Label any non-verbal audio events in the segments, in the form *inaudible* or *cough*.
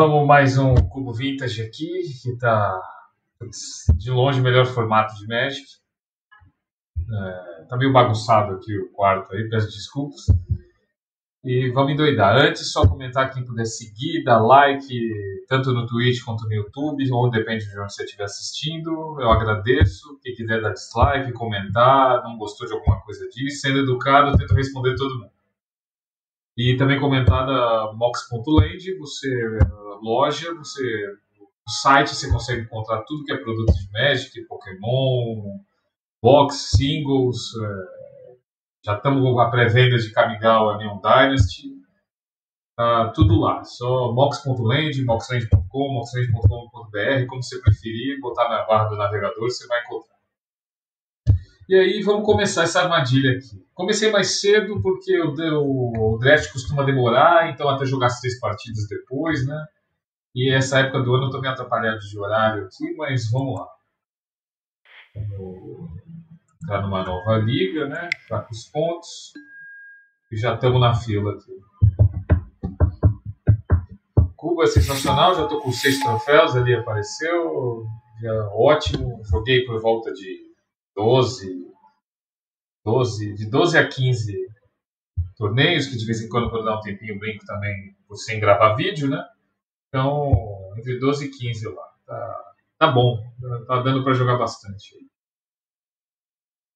Vamos mais um cubo vintage aqui, que tá de longe o melhor formato de Magic. É, tá meio bagunçado aqui o quarto aí, peço desculpas. E vamos endoidar. Antes, só comentar quem puder seguir, dar like, tanto no Twitch quanto no YouTube, ou depende de onde você estiver assistindo. Eu agradeço. Quem quiser dar dislike, comentar, não gostou de alguma coisa disso, sendo educado, eu tento responder todo mundo. E também comentar da Mox.land, você loja, você no site você consegue encontrar tudo que é produto de Magic, Pokémon, box, singles, é, já estamos com a pré-venda de Kamigawa Neon Dynasty, tá tudo lá, só mox.land, moxland.com, moxland.com.br, como você preferir, botar na barra do navegador você vai encontrar. E aí vamos começar essa armadilha aqui. Comecei mais cedo porque o, o draft costuma demorar, então até jogar as três partidas depois, né? E essa época do ano eu tô meio atrapalhado de horário aqui, mas vamos lá. Entrar numa nova liga, né? Tá com os pontos. E já estamos na fila aqui. Cuba é sensacional, já tô com seis troféus ali, apareceu. Já, ótimo. Joguei por volta de 12, 12, de 12 a 15 torneios, que de vez em quando, quando dá um tempinho, brinco também sem gravar vídeo, né? Então, entre 12 e 15 lá. Tá, tá bom, tá dando para jogar bastante.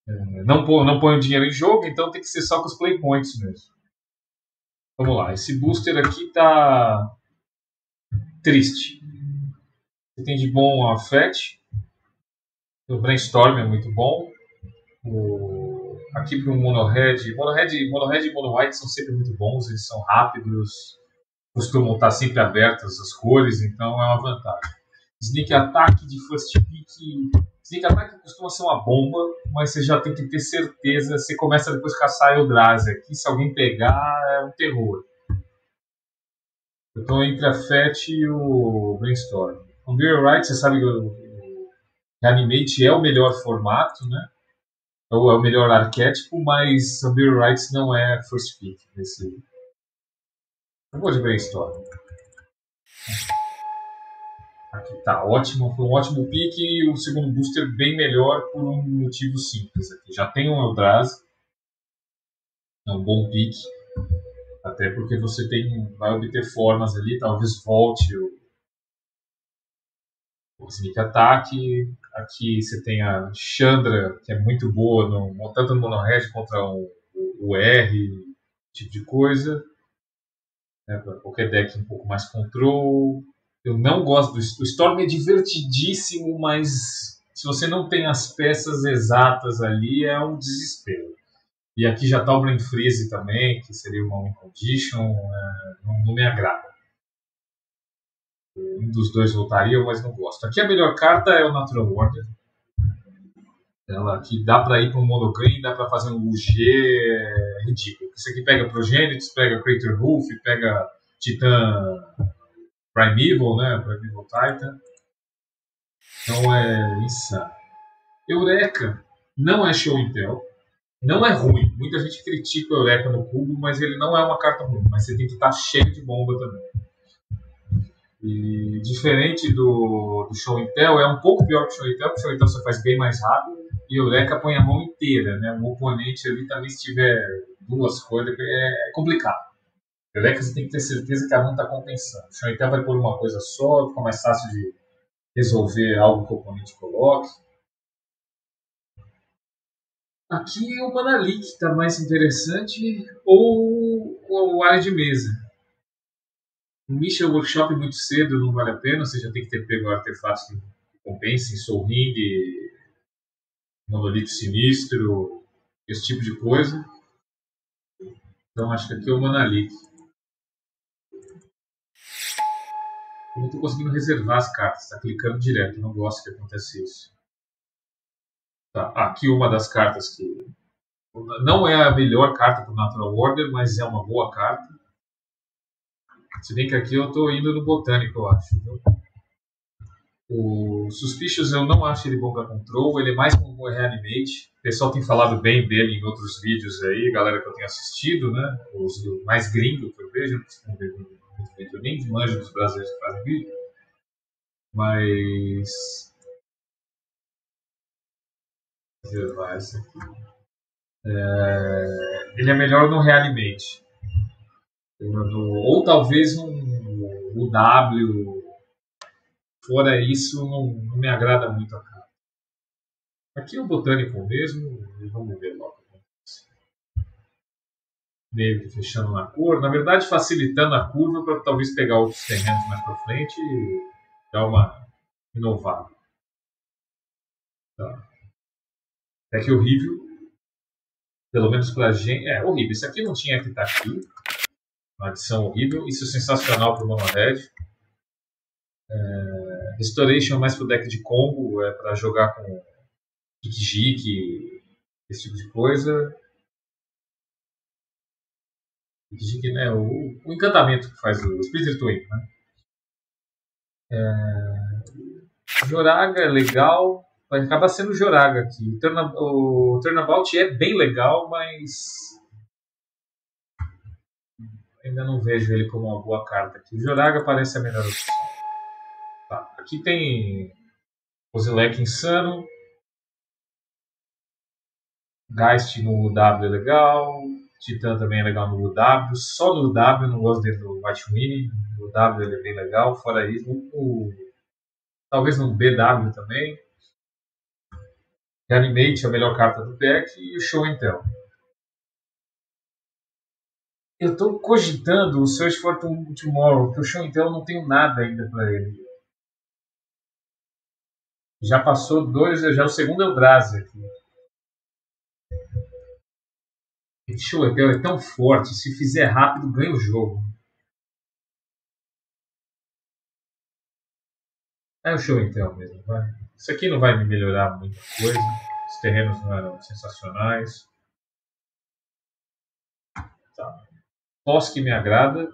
É, não, põe, não põe o dinheiro em jogo, então tem que ser só com os play points mesmo. Vamos lá, esse booster aqui tá triste. Você tem de bom a Fetch, o Brainstorm é muito bom. O... Aqui para o Mono Red. Mono Red, Mono Red e Mono White são sempre muito bons, eles são rápidos, costumam estar sempre abertas as cores, então é uma vantagem. Sneak Attack de First Pick. Sneak Attack costuma ser uma bomba, mas você já tem que ter certeza. Você começa depois a caçar Eldrazi aqui, se alguém pegar, é um terror. Eu estou entre a FET e o Brainstorm. O Beer Right, você sabe que o Animate é o melhor formato, né? Ou é o melhor arquétipo, mas Beer Rights não é first pick nesse. Eu vou de brainstorm. Aqui tá ótimo, foi um ótimo pick e o segundo booster bem melhor por um motivo simples aqui. Já tem um Eldrazi, é um bom pick, até porque você tem, vai obter formas ali, talvez volte o o Sneak Attack. Aqui você tem a Chandra, que é muito boa, no, tanto no Monohead contra o, o, R, tipo de coisa. Né, para qualquer deck um pouco mais control. Eu não gosto do Storm, é divertidíssimo, mas se você não tem as peças exatas ali, é um desespero. E aqui já está o Brain Freeze também, que seria uma condition, é, não, não me agrada um dos dois voltaria, mas não gosto. Aqui a melhor carta é o Natural Order. Ela aqui dá para ir para um monogreen, dá para fazer um UG é ridículo. Isso aqui pega Progenitus, pega Crater Roof, pega Titã Primeval, né? Primeval Titan. Então é insano. Eureka não é show and tell. Não é ruim. Muita gente critica o Eureka no cubo, mas ele não é uma carta ruim. Mas você tem que estar cheio de bomba também. E diferente do, do Show Intel, é um pouco pior que o Show Intel, porque o Show Intel você faz bem mais rápido e o Eureka põe a mão inteira, né? O oponente ali também se tiver duas coisas, é, é complicado. O Eureka você tem que ter certeza que a mão está compensando. O Show Intel vai pôr uma coisa só, fica mais fácil de resolver algo que o oponente coloque. Aqui o Manalik está mais interessante, ou o área de mesa. Iniciar o workshop muito cedo não vale a pena, você já tem que ter pego artefatos que compensem, Soul Ring, Monolito Sinistro, esse tipo de coisa. Então acho que aqui é o Manalik. Eu não estou conseguindo reservar as cartas, está clicando direto, não gosto que aconteça isso. Tá, aqui uma das cartas que não é a melhor carta para o Natural Order, mas é uma boa carta. Se bem que aqui eu estou indo no botânico, eu acho. Viu? O Suspicious eu não acho ele bom para control, ele é mais como um reanimate. O pessoal tem falado bem dele em outros vídeos aí, galera que eu tenho assistido, né? Os mais gringos que eu vejo, não nem manjo dos brasileiros que fazem vídeo. Mas. É... Ele é melhor no Reanimate. Ou talvez um UW. Fora isso, não, não me agrada muito a cara. Aqui é o botânico mesmo, vamos ver logo que fechando na cor, na verdade facilitando a curva para talvez pegar outros terrenos mais para frente e dar uma inovada. Tá. É que horrível, pelo menos para a gente, é horrível. Isso aqui não tinha que estar tá aqui, uma adição horrível. Isso é sensacional para o Monohead. É, Restoration mais para o deck de combo, é para jogar com Jik esse tipo de coisa que né, o, o, encantamento que faz o Splinter Twin. Né? É, Joraga é legal, vai acabar sendo Joraga aqui. O Turnabout é bem legal, mas ainda não vejo ele como uma boa carta aqui. O Joraga parece a melhor opção. Tá, aqui tem Ozilek Insano, Geist no W é legal, Titã também é legal no W. Só no W, não gosto dele do White Winnie. No W ele é bem legal. Fora isso, o, talvez no BW também. Reanimate é a melhor carta do deck e o Show Intel. Eu estou cogitando o Search for Tomorrow, porque o Show Intel não tenho nada ainda para ele. Já passou dois, já é o segundo Eldrazi aqui. Esse Hotel é tão forte, se fizer rápido, ganha o jogo. É o show Intel mesmo, vai. Isso aqui não vai me melhorar muita coisa. Os terrenos não eram sensacionais. Tosk me agrada.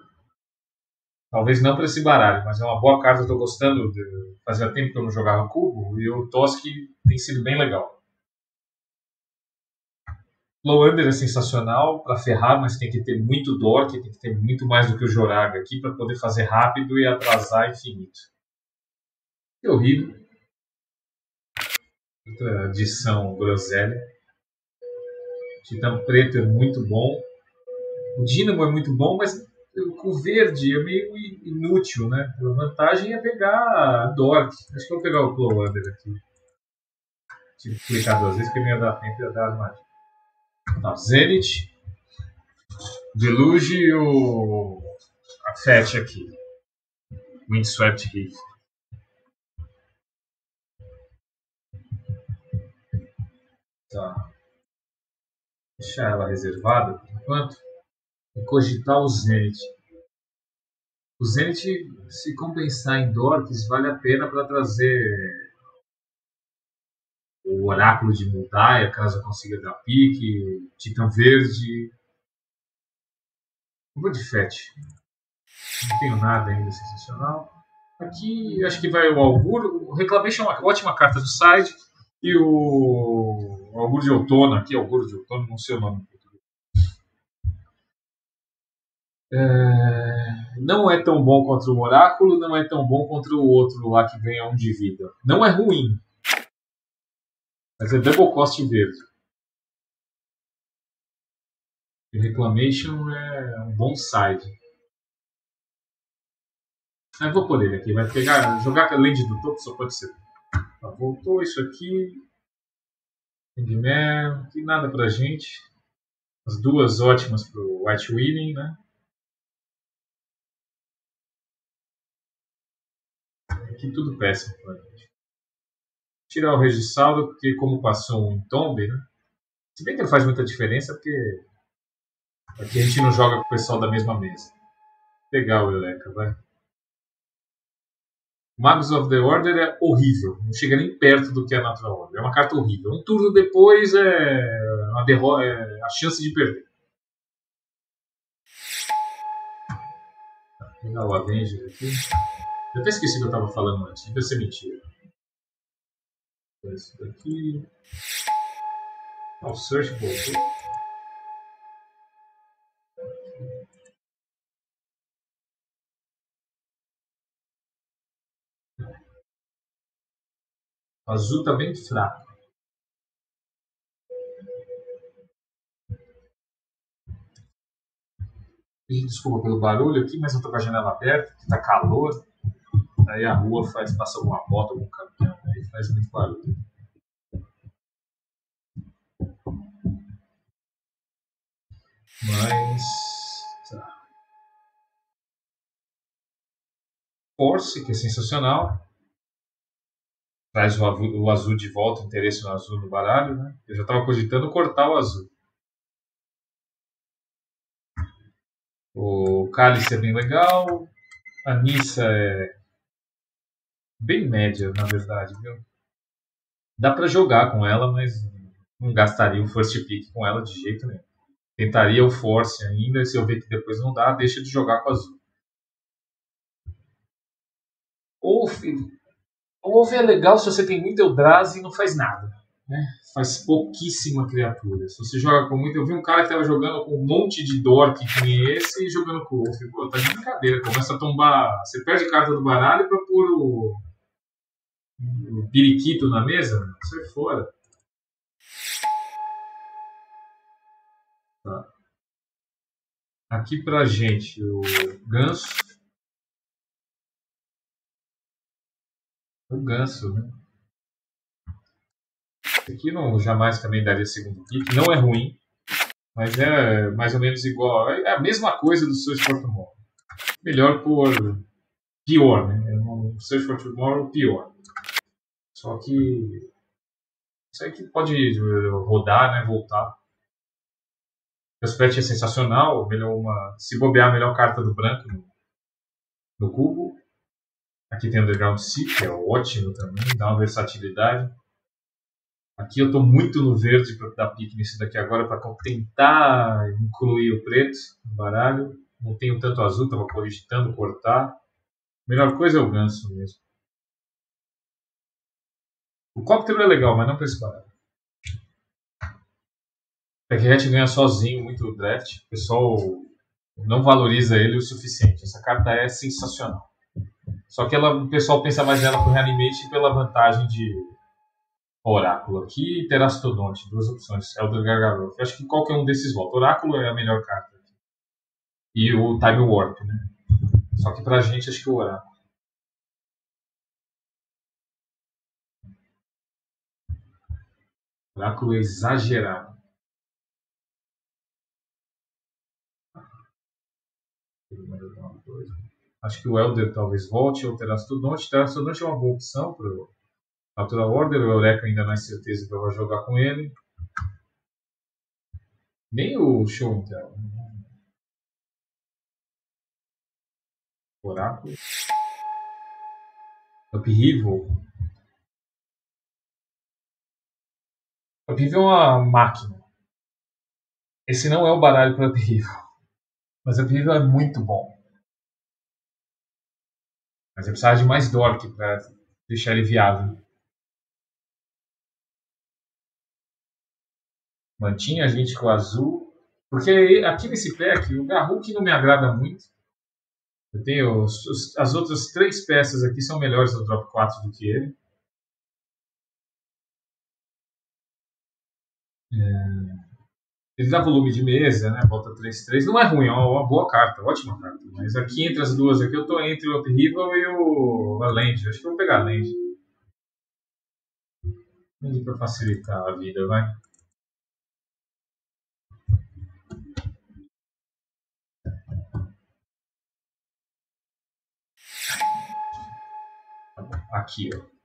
Talvez não para esse baralho, mas é uma boa carta. Estou gostando. De... Fazia tempo que eu não jogava cubo e o Tosk tem sido bem legal. Low Under é sensacional para ferrar, mas tem que ter muito Dork, tem que ter muito mais do que o Joraga aqui para poder fazer rápido e atrasar infinito. Que horrível. Outra adição groselha. Titã Preto é muito bom. O Dínamo é muito bom, mas o verde é meio inútil, né? A vantagem é pegar a Dork. Acho que eu vou pegar o Low Under aqui. Tive que clicar duas vezes porque não ia dar tempo de dar armadilha. Tá, Zenith, Deluge e o a Fetch aqui. Windswept Reef. Tá. Deixar ela reservada por enquanto. E cogitar o Zenith. O Zenith, se compensar em Dorks, vale a pena para trazer o Oráculo de Montaia, caso consiga dar pique, Titã Verde. Vou de Fete. Não tenho nada ainda sensacional. Aqui acho que vai o Auguro. O Reclamation é uma ótima carta do side. E o, o Auguro de Outono, aqui, Auguro de Outono, não sei o nome É, não é tão bom contra o Oráculo, não é tão bom contra o outro lá que ganha um de vida. Não é ruim, mas é double cost verde. E Reclamation é um bom side. Ah, eu vou por ele aqui. Vai pegar, jogar a lente do topo só pode ser. Ah, voltou isso aqui. Hangman, não tem nada pra gente. As duas ótimas pro White Winning, né? Aqui tudo péssimo gente tirar o Regissaldo, porque como passou um tombe, né? Se bem que não faz muita diferença, porque aqui a gente não joga com o pessoal da mesma mesa. Pegar o Eleca, vai. Magus of the Order é horrível. Não chega nem perto do que é a Natural Order. É uma carta horrível. Um turno depois é, é a chance de perder. Vou pegar o Avenger aqui. Eu até esqueci o que eu estava falando antes, devia ser mentira. Isso daqui. Search voltou. Azul tá bem fraco. Desculpa pelo barulho aqui, mas eu tô com a janela aberta, que tá calor. Aí a rua faz, passa alguma moto, algum caminhão, aí faz muito barulho. Mas. Tá. Force, que é sensacional. Traz o, o azul de volta, interesse no azul no baralho, né? Eu já estava cogitando cortar o azul. O cálice é bem legal. A Nissa é bem média, na verdade, viu? Dá para jogar com ela, mas não gastaria o first pick com ela de jeito nenhum. Tentaria o force ainda, se eu ver que depois não dá, deixa de jogar com azul. Ou, ou é legal se você tem muito Eldrazi e não faz nada. Né? Faz pouquíssima criatura. Se você joga com muito. Eu vi um cara que estava jogando com um monte de Dork que nem esse e jogando com o Wolf. Pô, tá de brincadeira. Começa a tombar. Você perde carta do baralho para pôr o. o periquito na mesa. Sai fora. Tá. Aqui pra gente, o ganso. O ganso, né? Aqui não jamais também daria segundo pick. Não é ruim, mas é mais ou menos igual. É a mesma coisa do Search for Tomorrow. Melhor por pior, né? O Search for Tomorrow pior. Só que isso aqui pode rodar, né? Voltar. O Splat é sensacional. Melhor uma, se bobear, a melhor carta do branco no, no cubo. Aqui tem Underground Sea, que é ótimo também, dá uma versatilidade. Aqui eu estou muito no verde para dar pique nisso daqui agora para tentar incluir o preto no baralho. Não tenho tanto azul, estava cogitando cortar. Melhor coisa é o ganso mesmo. O cóptero é legal, mas não para esse baralho. Packhat ganha sozinho muito draft. O pessoal não valoriza ele o suficiente. Essa carta é sensacional. Só que ela, o pessoal pensa mais nela pro Reanimate pela vantagem de Oráculo aqui e Terastodonte, duas opções. Elder Gargaroth. Acho que qualquer um desses volta. Oráculo é a melhor carta. E o Time Warp, né? Só que pra gente acho que o Oráculo. Oráculo exagerado. Acho que o Elder talvez volte ou o Terastodonte. Terastodonte é uma boa opção para Natural Order, o Eureka ainda não é certeza que eu vou jogar com ele. Nem o Show Intel. Oráculo. Upheaval. Upheaval é uma máquina. Esse não é o baralho para Upheaval. *laughs* Mas Upheaval é muito bom. Mas eu precisava de mais Dork para deixar ele viável. mantinha a gente com o azul. Porque aqui nesse pack, o Garruk não me agrada muito. Eu tenho os, as outras três peças aqui são melhores no drop 4 do que ele. Ele dá volume de mesa, né? Volta 3-3. Não é ruim, é uma boa carta, ótima carta. Mas aqui entre as duas aqui eu tô entre o Upheaval e o a Land. Acho que eu vou pegar a Land. Land pra facilitar a vida, vai. Aqui, ó.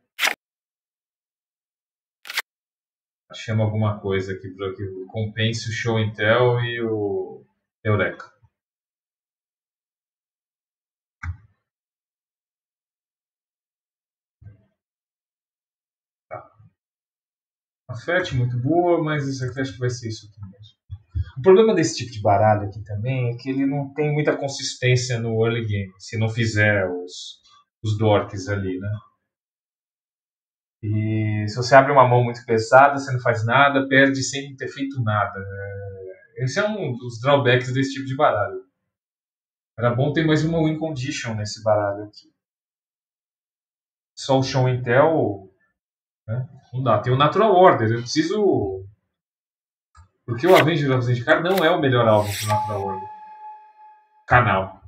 Chama alguma coisa aqui para que compense o Show Intel e o Eureka. Tá. A FET muito boa, mas isso aqui acho que vai ser isso aqui mesmo. O problema desse tipo de baralho aqui também é que ele não tem muita consistência no early game, se não fizer os, os dorks ali, né? E se você abre uma mão muito pesada, você não faz nada, perde sem ter feito nada. É, esse é um dos drawbacks desse tipo de baralho. Era bom ter mais uma win condition nesse baralho aqui. Só o show Intel Né? Não dá. Tem o Natural Order. Eu preciso. Porque o Avenger of Zendikar não é o melhor alvo pro Natural Order. Canal.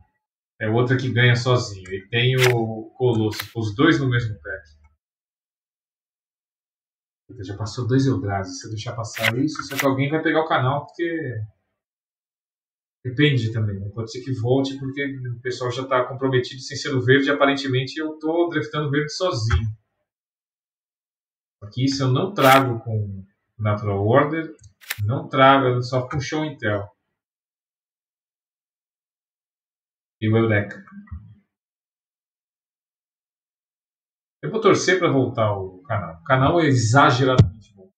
É outra que ganha sozinho. E tem o Colosso. Os dois no mesmo pack. Já passou dois Eldrazi. Se eu deixar passar isso, só que alguém vai pegar o canal, porque. Depende também. Né? Pode ser que volte, porque o pessoal já está comprometido sem ser o verde. Aparentemente eu estou driftando verde sozinho. Aqui isso eu não trago com Natural Order. Não trago, só com Show Intel. E o Eureka. Eu vou torcer para voltar o canal. O canal é exageradamente bom.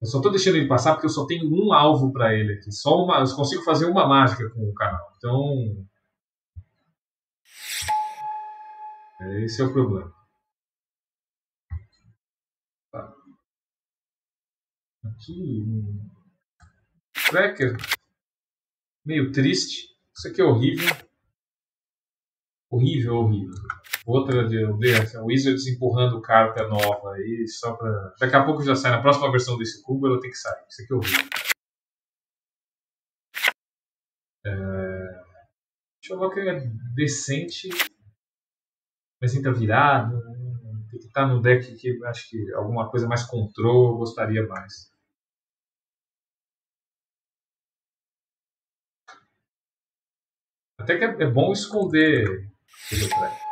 Eu só estou deixando ele passar porque eu só tenho um alvo para ele aqui. Só uma, eu consigo fazer uma mágica com o canal. Então. Esse é o problema. Aqui. Tracker. Meio triste. Isso aqui é horrível. Horrível, horrível. Outra de assim, o Wizards empurrando carta nova aí, só pra. Daqui a pouco já sai. Na próxima versão desse cubo ela tem que sair. Isso aqui é horrível. É... Deixa eu ver que é decente, mas ainda virado. Né? Tem que estar no deck que acho que alguma coisa mais control eu gostaria mais. Até que é, é bom esconder o track.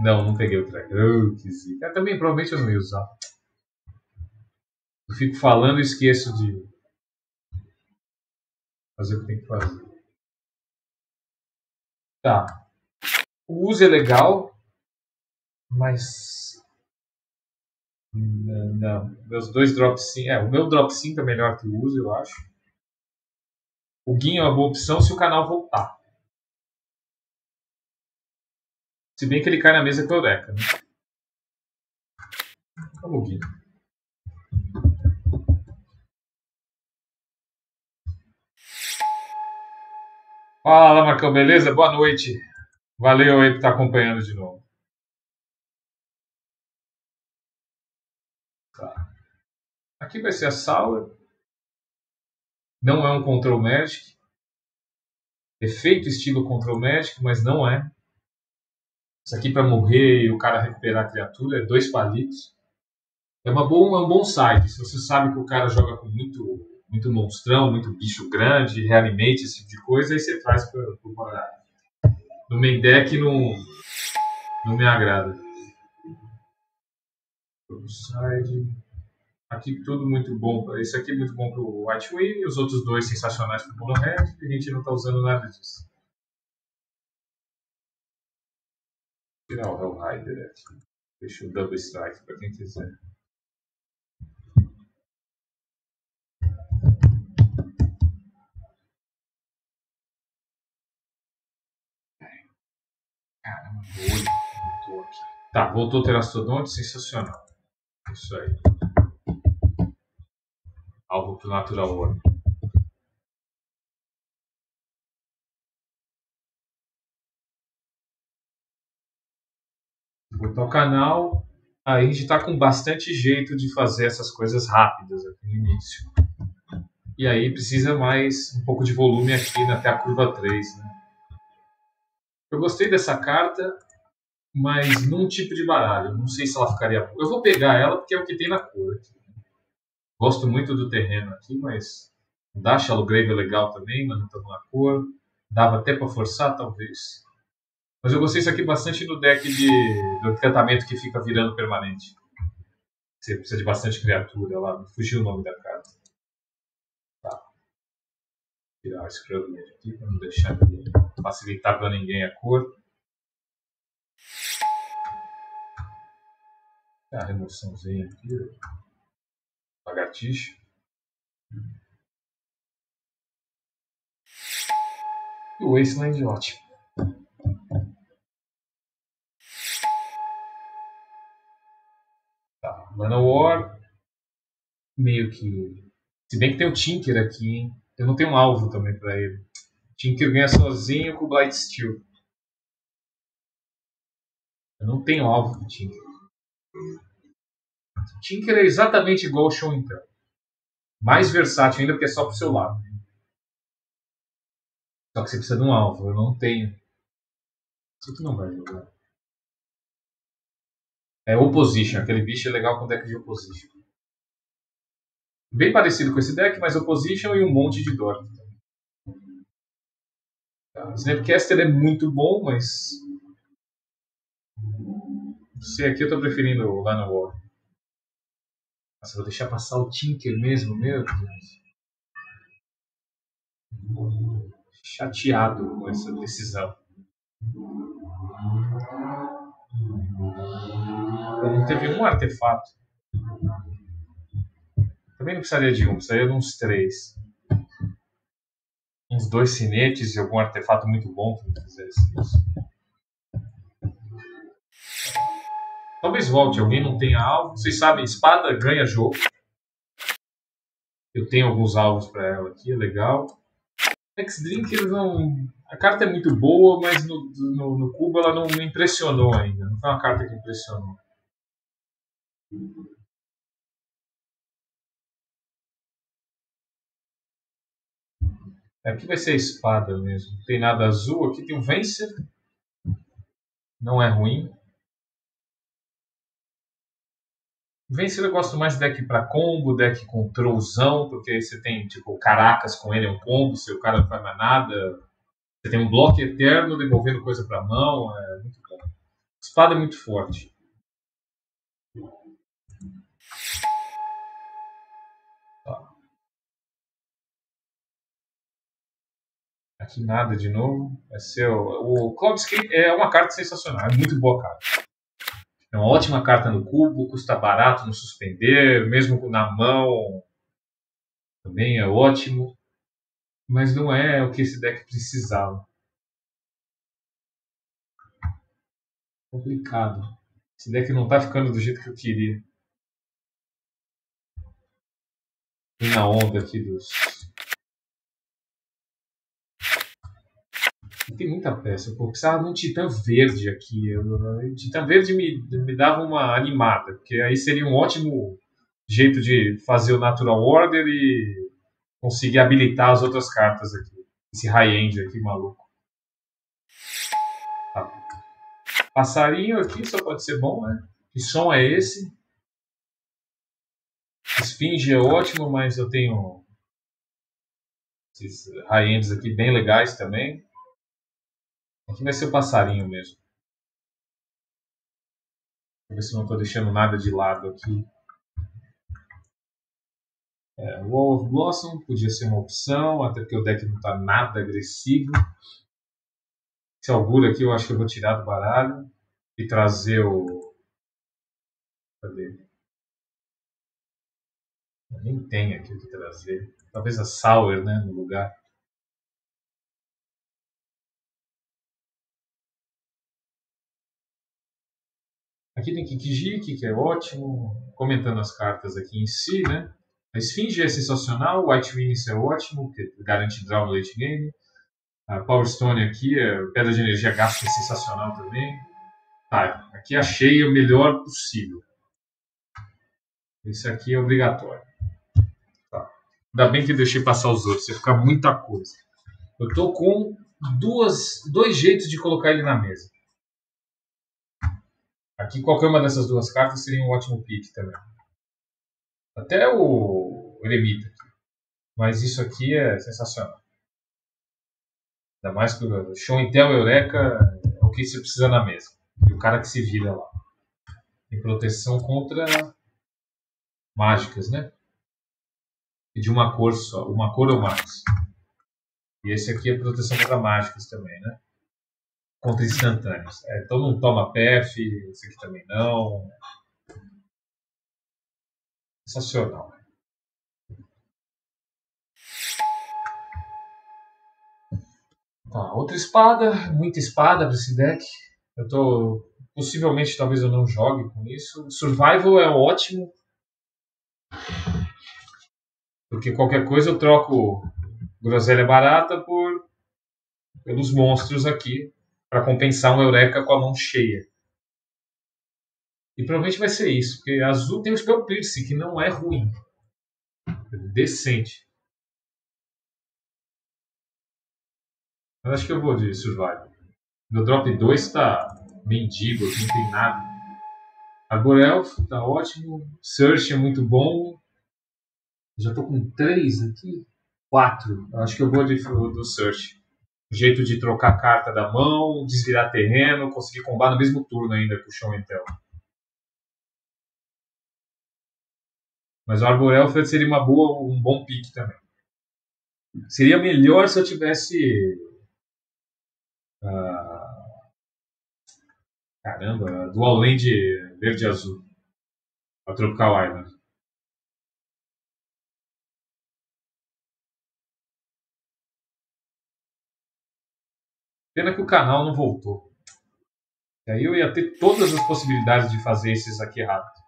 Não, não peguei o tracker. Que zica. É, também provavelmente eu não ia usar. Eu fico falando e esqueço de fazer o que tem que fazer. Tá. O uso é legal, mas. Não, não. Meus dois drop 5. É, o meu drop 5 é melhor que o uso, eu acho. O Guinho é uma boa opção se o canal voltar. Se bem que ele cai na mesa com o Deca, né? Vamos, Gui. Fala, Marcão, beleza? Boa noite. Valeu aí por estar acompanhando de novo. Tá. Aqui vai ser a sala. Não é um Control Magic. Efeito estilo Control Magic, mas não é. Isso aqui para morrer e o cara recuperar a criatura é dois palitos. É, uma boa, é um bom site. Se você sabe que o cara joga com muito, muito monstrão, muito bicho grande, reanimate, esse tipo de coisa, aí você traz para o baralho. No main deck não, não me agrada. Side. Aqui tudo muito bom. Esse aqui é muito bom para o White Wing e os outros dois sensacionais para o Red. A gente não está usando nada disso. Tirar o Hellrider aqui. Deixa o Double Strike para quem quiser. Caramba, voltou aqui. Tá, voltou o Terastodonte, sensacional. Isso aí. Alvo pro Natural Order. Botar o canal, a gente está com bastante jeito de fazer essas coisas rápidas aqui no início. E aí precisa mais um pouco de volume aqui até a curva 3. Né? Eu gostei dessa carta, mas num tipo de baralho. Não sei se ela ficaria. Eu vou pegar ela porque é o que tem na cor. Aqui. Gosto muito do terreno aqui, mas da Shallow Grave é legal também, mas não estamos na cor. Dava até para forçar, talvez. Mas eu gostei isso aqui bastante no deck de, do encantamento que fica virando permanente. Você precisa de bastante criatura lá. Me fugiu o nome da carta. Tá. Tirar esse Scrubland aqui para não deixar facilitar para ninguém a cor. A remoçãozinha aqui. Lagartixa. E o Wasteland ótimo. Manowar, meio que. Se bem que tem o Tinker aqui, hein? Eu não tenho um alvo também pra ele. Tinker ganha sozinho com o Blight Steel. Eu não tenho alvo pro Tinker. Tinker é exatamente igual ao Show então. Mais versátil ainda porque é só pro seu lado. Só que você precisa de um alvo, eu não tenho. Isso aqui não vai jogar. É Opposition, aquele bicho é legal com deck de Opposition. Bem parecido com esse deck, mas Opposition e um monte de Dork. Tá. Snapcaster é muito bom, mas. Sei aqui eu tô preferindo o Lana War. Nossa, vou deixar passar o Tinker mesmo, meu Deus. Chateado com essa decisão. Não teve um artefato. Também não precisaria de um, precisaria de uns três. Uns dois cinetes e algum artefato muito bom que me fizesse isso. Talvez volte, alguém não tenha alvo. Vocês sabem, espada ganha jogo. Eu tenho alguns alvos para ela aqui, é legal. X-Drink, eles não. A carta é muito boa, mas no, no, no, cubo ela não me impressionou ainda. Não foi uma carta que impressionou. Aqui vai ser a espada mesmo. Não tem nada azul. Aqui tem um Vencer. Não é ruim. Vencer eu gosto mais de deck para combo, deck com trollzão, porque aí você tem tipo caracas com ele é um combo, se o cara não faz mais nada. Você tem um bloco eterno devolvendo coisa para mão, é muito bom. Espada é muito forte. Aqui nada de novo. Vai ser o, Cloudscape é uma carta sensacional, é muito boa carta. É uma ótima carta no cubo, custa barato no suspender, mesmo na mão também é ótimo, mas não é o que esse deck precisava. Complicado. Esse deck não está ficando do jeito que eu queria. Tem na onda aqui dos Tem muita peça. Eu precisava de um Titã Verde aqui. O Titã Verde me, me dava uma animada, porque aí seria um ótimo jeito de fazer o Natural Order e conseguir habilitar as outras cartas aqui. Esse high-end aqui maluco. Tá. Passarinho aqui só pode ser bom, né? Que som é esse? Esfinge é ótimo, mas eu tenho esses high-ends aqui bem legais também. Aqui vai ser o passarinho mesmo. Vou ver se não estou deixando nada de lado aqui. É, Wall of Blossom podia ser uma opção, até porque o deck não está nada agressivo. Esse auguro aqui eu acho que eu vou tirar do baralho e trazer o. Cadê? Eu nem tem aqui o que trazer. Talvez a Sour né, no lugar. Aqui tem Kikijiki, que é ótimo, comentando as cartas aqui em si, né? A Esfinge é sensacional, White Wings é ótimo, porque garante draw no late game. A Power Stone aqui, a Pedra de Energia gasto é sensacional também. Tá, aqui achei o melhor possível. Esse aqui é obrigatório. Tá. Ainda bem que deixei passar os outros, ia ficar muita coisa. Eu tô com duas, dois jeitos de colocar ele na mesa. Aqui qualquer uma dessas duas cartas seria um ótimo pick também. Até o Eremita. Mas isso aqui é sensacional. Ainda mais que o Show Intel Eureka é o que você precisa na mesa. E o cara que se vira lá. Tem proteção contra mágicas, né? E de uma cor só, uma cor ou mais. E esse aqui é proteção contra mágicas também, né? Contra instantâneos. É, então não toma PF, esse aqui também não. Sensacional. Tá, outra espada, muita espada para esse deck. Eu tô. Possivelmente talvez eu não jogue com isso. Survival é ótimo. Porque qualquer coisa eu troco groselha barata por pelos monstros aqui para compensar um Eureka com a mão cheia. E provavelmente vai ser isso, porque azul tem o Spell Pierce, que não é ruim. É decente. Eu acho que eu vou de Survival. No drop 2 tá mendigo, não tem nada. Arborelf tá ótimo. Search é muito bom. Já tô com 3 aqui. 4. Acho que eu vou de, do Search. Jeito de trocar a carta da mão, desvirar terreno, conseguir combar no mesmo turno ainda com o Show Intel. Mas o Arborelf seria uma boa, um bom pique também. Seria melhor se eu tivesse Uh, caramba, Dual Land verde e azul. A Tropical Island. Pena que o canal não voltou. E aí eu ia ter todas as possibilidades de fazer esses aqui rápido.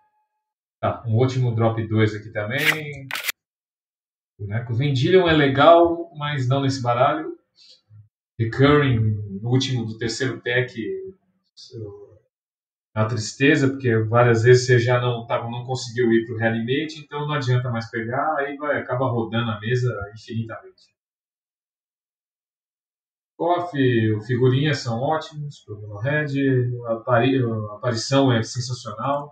Tá, um último drop 2 aqui também. O Vendillion é legal, mas não nesse baralho. Recurring no último do terceiro é uma tristeza, porque várias vezes você já não, tá, não conseguiu ir para o Reanimate, então não adianta mais pegar, aí vai, acaba rodando a mesa infinitamente. Coffee, figurinhas são ótimos, pro Red, a, a aparição é sensacional.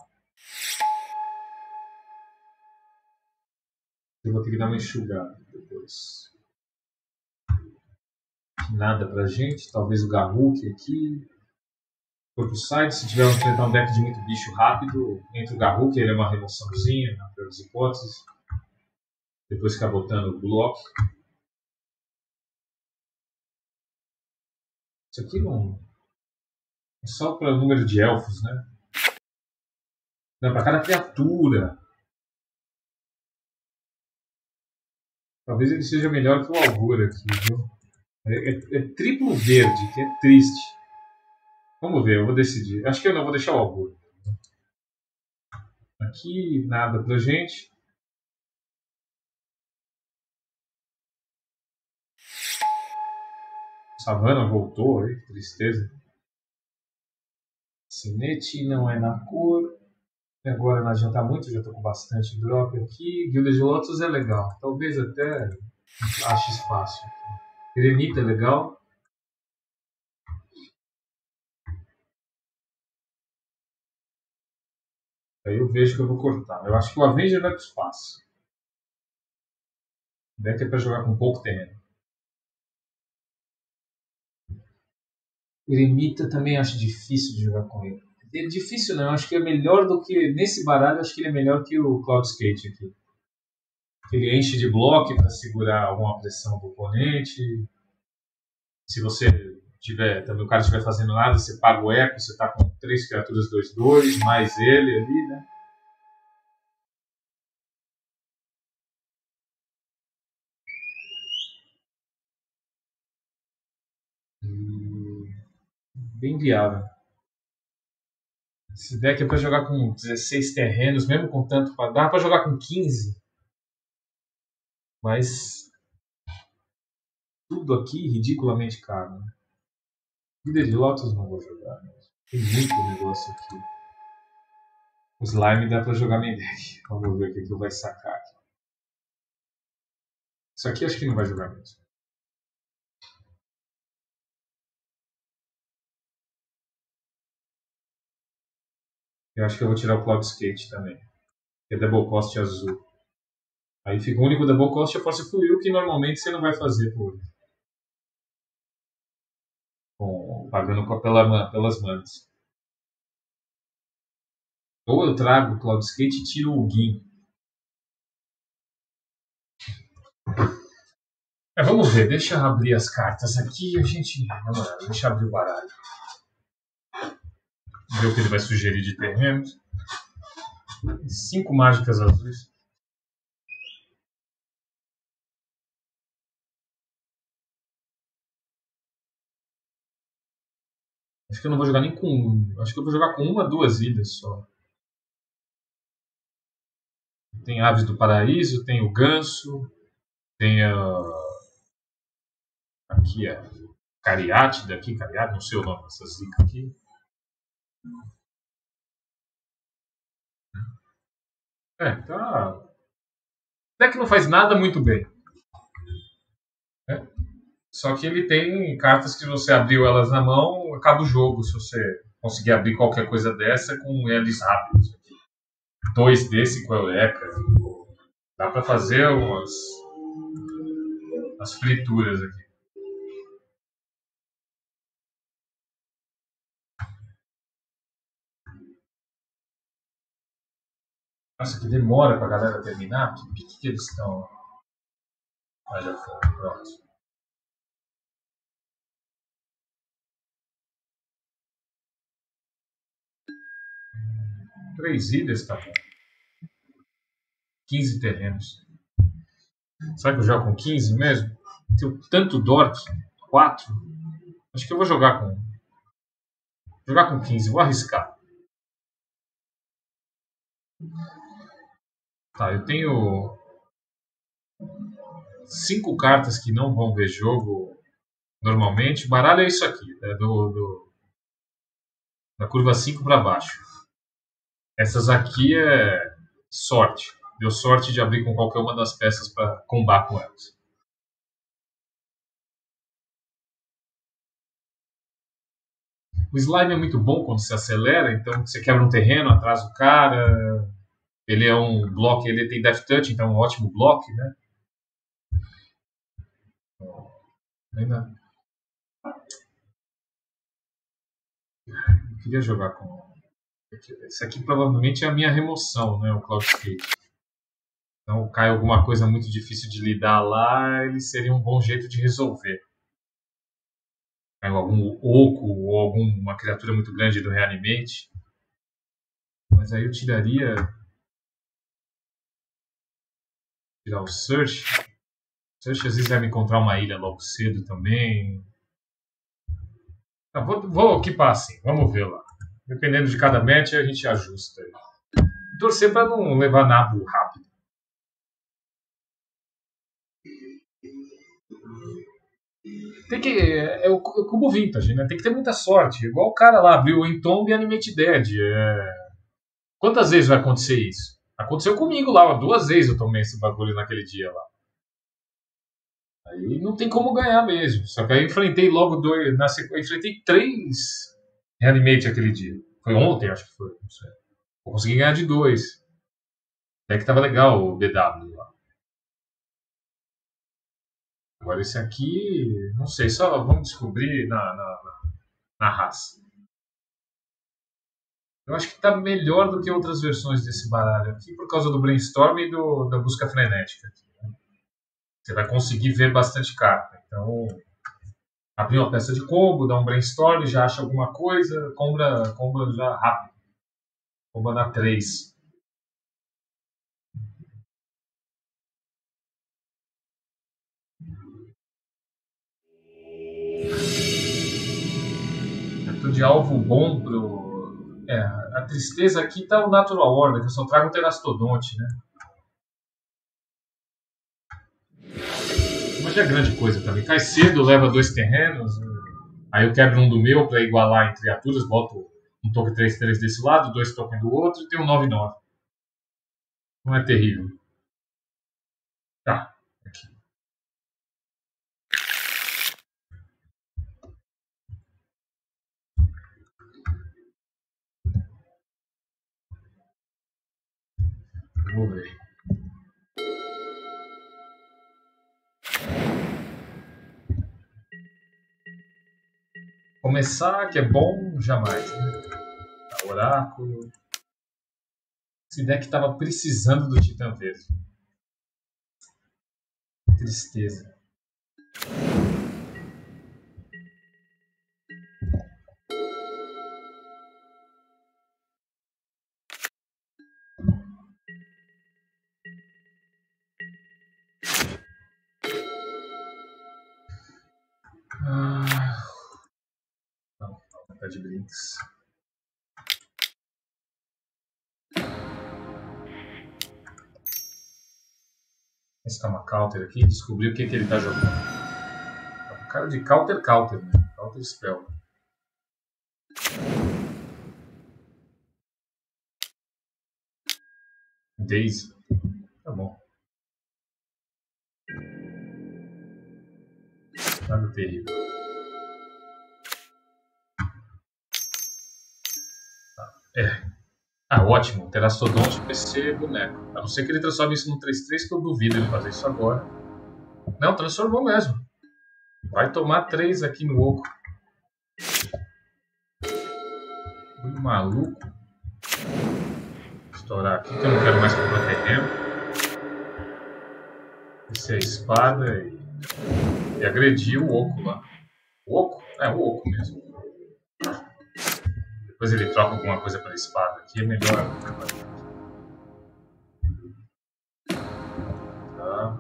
Eu vou ter que dar uma enxugada depois nada pra gente. Talvez o Garruk aqui. For pro side, se tiver enfrentar um deck de muito bicho rápido, entra o Garruk, ele é uma remoçãozinha, na pior das hipóteses. Depois ficar botando o bloco. Isso aqui não. É só para o número de elfos, né? Não, para cada criatura. Talvez ele seja melhor que o Algor aqui, viu? É, é, é, triplo verde, que é triste. Vamos ver, eu vou decidir. Acho que eu não vou deixar o Albu. Aqui, nada pra gente. Savana voltou, aí, tristeza. Cinete não é na cor. Agora não adianta muito, já estou com bastante drop aqui. Guilda de Lotus é legal. Talvez até ache espaço. Eremita é legal. Aí eu vejo que eu vou cortar. Eu acho que o Avenger vai para o espaço. Deck é para jogar com pouco terreno. Eremita também acho difícil de jogar com ele. É difícil não, acho que é melhor do que. Nesse baralho, acho que ele é melhor que o Cloud Skate aqui ele enche de bloco para segurar alguma pressão do oponente. Se você tiver, também o cara estiver fazendo nada, você paga o eco, você está com três criaturas 2-2, mais ele ali, né? Bem viável. Esse deck é para jogar com 16 terrenos, mesmo com tanto. Dá para jogar com 15. Mas tudo aqui ridiculamente caro. Né? Líder de Lotus não vou jogar. Né? Tem muito negócio aqui. O slime dá pra jogar main deck. Vamos ver o que, que vai sacar. Isso aqui acho que não vai jogar mesmo. Eu acho que eu vou tirar o Cloud Skate também. Que é Double Cost azul. Aí fica o único double cost a força fluir, que normalmente você não vai fazer por com, pagando pela, pelas manas. Ou eu trago o Cloud Skate e tiro o Gin. É, vamos ver, deixa eu abrir as cartas aqui e a gente. Deixa eu abrir o baralho. Ver o que ele vai sugerir de terrenos. Cinco mágicas azuis. Acho que eu não vou jogar nem com. Acho que eu vou jogar com uma, duas ilhas só. Tem Aves do Paraíso, tem o Ganso, tem a. Aqui é. Cariate daqui, Cariate, não sei o nome dessa zica aqui. É, tá. Até que não faz nada muito bem. É. Só que ele tem cartas que você abriu elas na mão, acaba o jogo se você conseguir abrir qualquer coisa dessa com eles rápidos. Dois desse com a Eureka. Dá pra fazer umas. as frituras aqui. Nossa, que demora pra galera terminar. Que que eles estão. Olha, foi, próximo. Três ilhas, tá bom. 15 terrenos. Será que eu jogo com 15 mesmo? Tenho tanto Dork. 4. Acho que eu vou jogar com. Jogar com 15. Vou arriscar. Tá, eu tenho cinco cartas que não vão ver jogo normalmente. Baralho é isso aqui, né? do, do, da curva 5 para baixo. Essas aqui é sorte. Deu sorte de abrir com qualquer uma das peças para combar com elas. O slime é muito bom quando se acelera, então você quebra um terreno, atrasa o cara, ele é um bloco, ele tem Death Touch, então é um ótimo bloco, né? Ainda. Eu queria jogar com. Esse aqui provavelmente é a minha remoção, né? O Cloud Skate. Então cai alguma coisa muito difícil de lidar lá, ele seria um bom jeito de resolver. Caiu algum oco ou alguma criatura muito grande do Reanimate. Mas aí eu tiraria tirar o search. Search às vezes vai me encontrar uma ilha logo cedo também. Ah, vou, vou equipar assim, vamos ver lá. Dependendo de cada match, a gente ajusta. Torcer para não levar nabo rápido. Tem que. É o, é o cubo vintage, né? Tem que ter muita sorte. Igual o cara lá abriu o Entomb e Animate Dead. É... Quantas vezes vai acontecer isso? Aconteceu comigo lá, duas vezes eu tomei esse bagulho naquele dia lá. Aí não tem como ganhar mesmo. Só que aí eu enfrentei logo dois. Na sequência, enfrentei três reanimate aquele dia. Foi ontem, acho que foi. Não sei. Eu consegui ganhar de dois. Até que tava legal o BW lá. Agora esse aqui, não sei, só vamos descobrir na, na, na raça. Eu acho que está melhor do que outras versões desse baralho aqui por causa do brainstorm e do, da busca frenética. Aqui, né? Você vai conseguir ver bastante carta. Então, abrir uma peça de combo, dá um brainstorm, já acha alguma coisa, compra, compra já rápido. Compra na 3. Cartão de alvo bom pro é, a tristeza aqui tá o Natural Order, que eu só trago o Terastodonte, né? Mas é grande coisa também. Cai cedo, leva dois terrenos. Aí eu quebro um do meu para igualar em criaturas, boto um token 3-3 desse lado, dois tokens do outro e tem um 9-9. Não é terrível. Tá, aqui. Ver. Começar, que é bom, jamais. Né? Oráculo. Esse deck estava precisando do Titã Verde. Tristeza. De brinks. Esse tá uma counter aqui, descobri o que, que ele tá jogando. Tá um cara de counter counter, né? Counter spell. Daisy. Tá bom. Nada terrível. É. Ah, ótimo. Terastodonte ser boneco. A não ser que ele transforme isso no 3-3, que eu duvido ele fazer isso agora. Não, transformou mesmo. Vai tomar 3 aqui no oco. Muito maluco. Estourar aqui que eu não quero mais comprar terreno. Esse é a espada e, e agredir o oco lá. O oco? É, o oco mesmo. Depois ele troca alguma coisa pela espada. Aqui é melhor. Tá.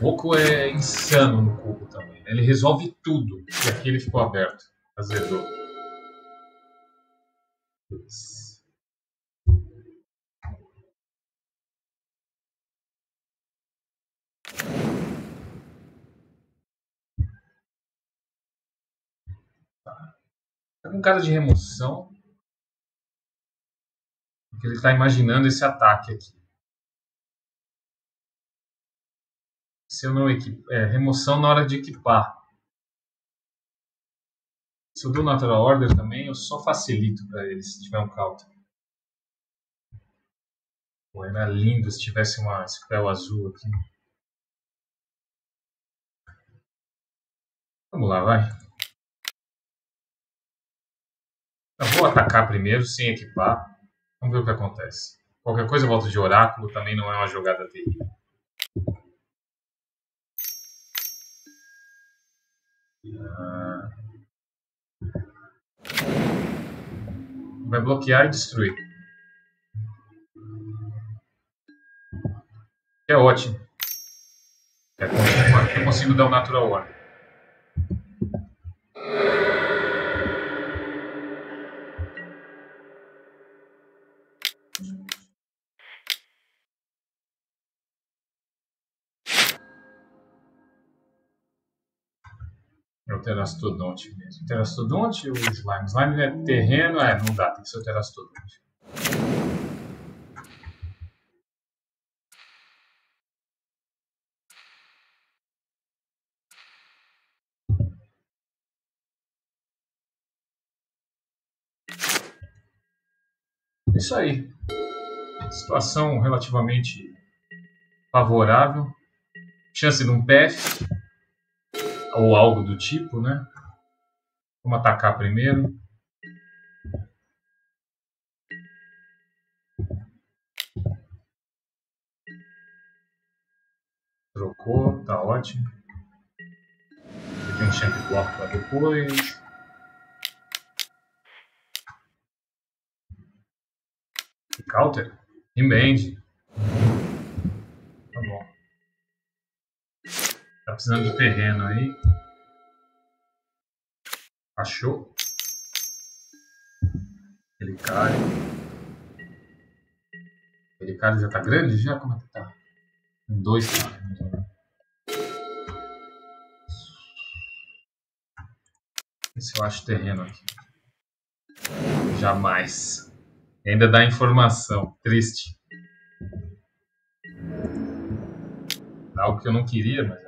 O oco é insano no cubo também. Ele resolve tudo. E aqui ele ficou aberto. Azedou. Putz. Com cara de remoção. Porque ele está imaginando esse ataque aqui. Se eu não equip... É, remoção na hora de equipar. Se eu dou Natural Order também, eu só facilito para ele se tiver um counter. Pô, era lindo se tivesse uma spell azul aqui. Vamos lá, vai. Eu vou atacar primeiro, sem equipar. Vamos ver o que acontece. Qualquer coisa eu volto de oráculo, também não é uma jogada terrível. Ah. Vai bloquear e destruir. É ótimo. É, eu consigo dar o um Natural Order. Terastodonte mesmo. Terastodonte ou slime? Slime é terreno? É, não dá, tem que ser o terastodonte. Isso aí. Situação relativamente favorável. Chance de um PF ou algo do tipo, né? Vamos atacar primeiro. Trocou, tá ótimo. Aqui tem champ block para depois. Counter? Emband. Tá bom. Tá precisando de terreno aí. Achou? Helicário. Helicário já tá grande? Já? Como é que tá? Tem dois tá. se eu acho terreno aqui. Jamais. ainda dá informação. Triste. Algo que eu não queria, mas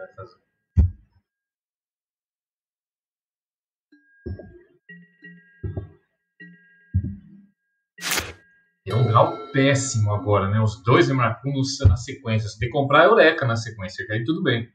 É um grau péssimo agora, né? Os dois Emaracundos na sequência. Se que comprar Eureka na sequência, aí tudo bem.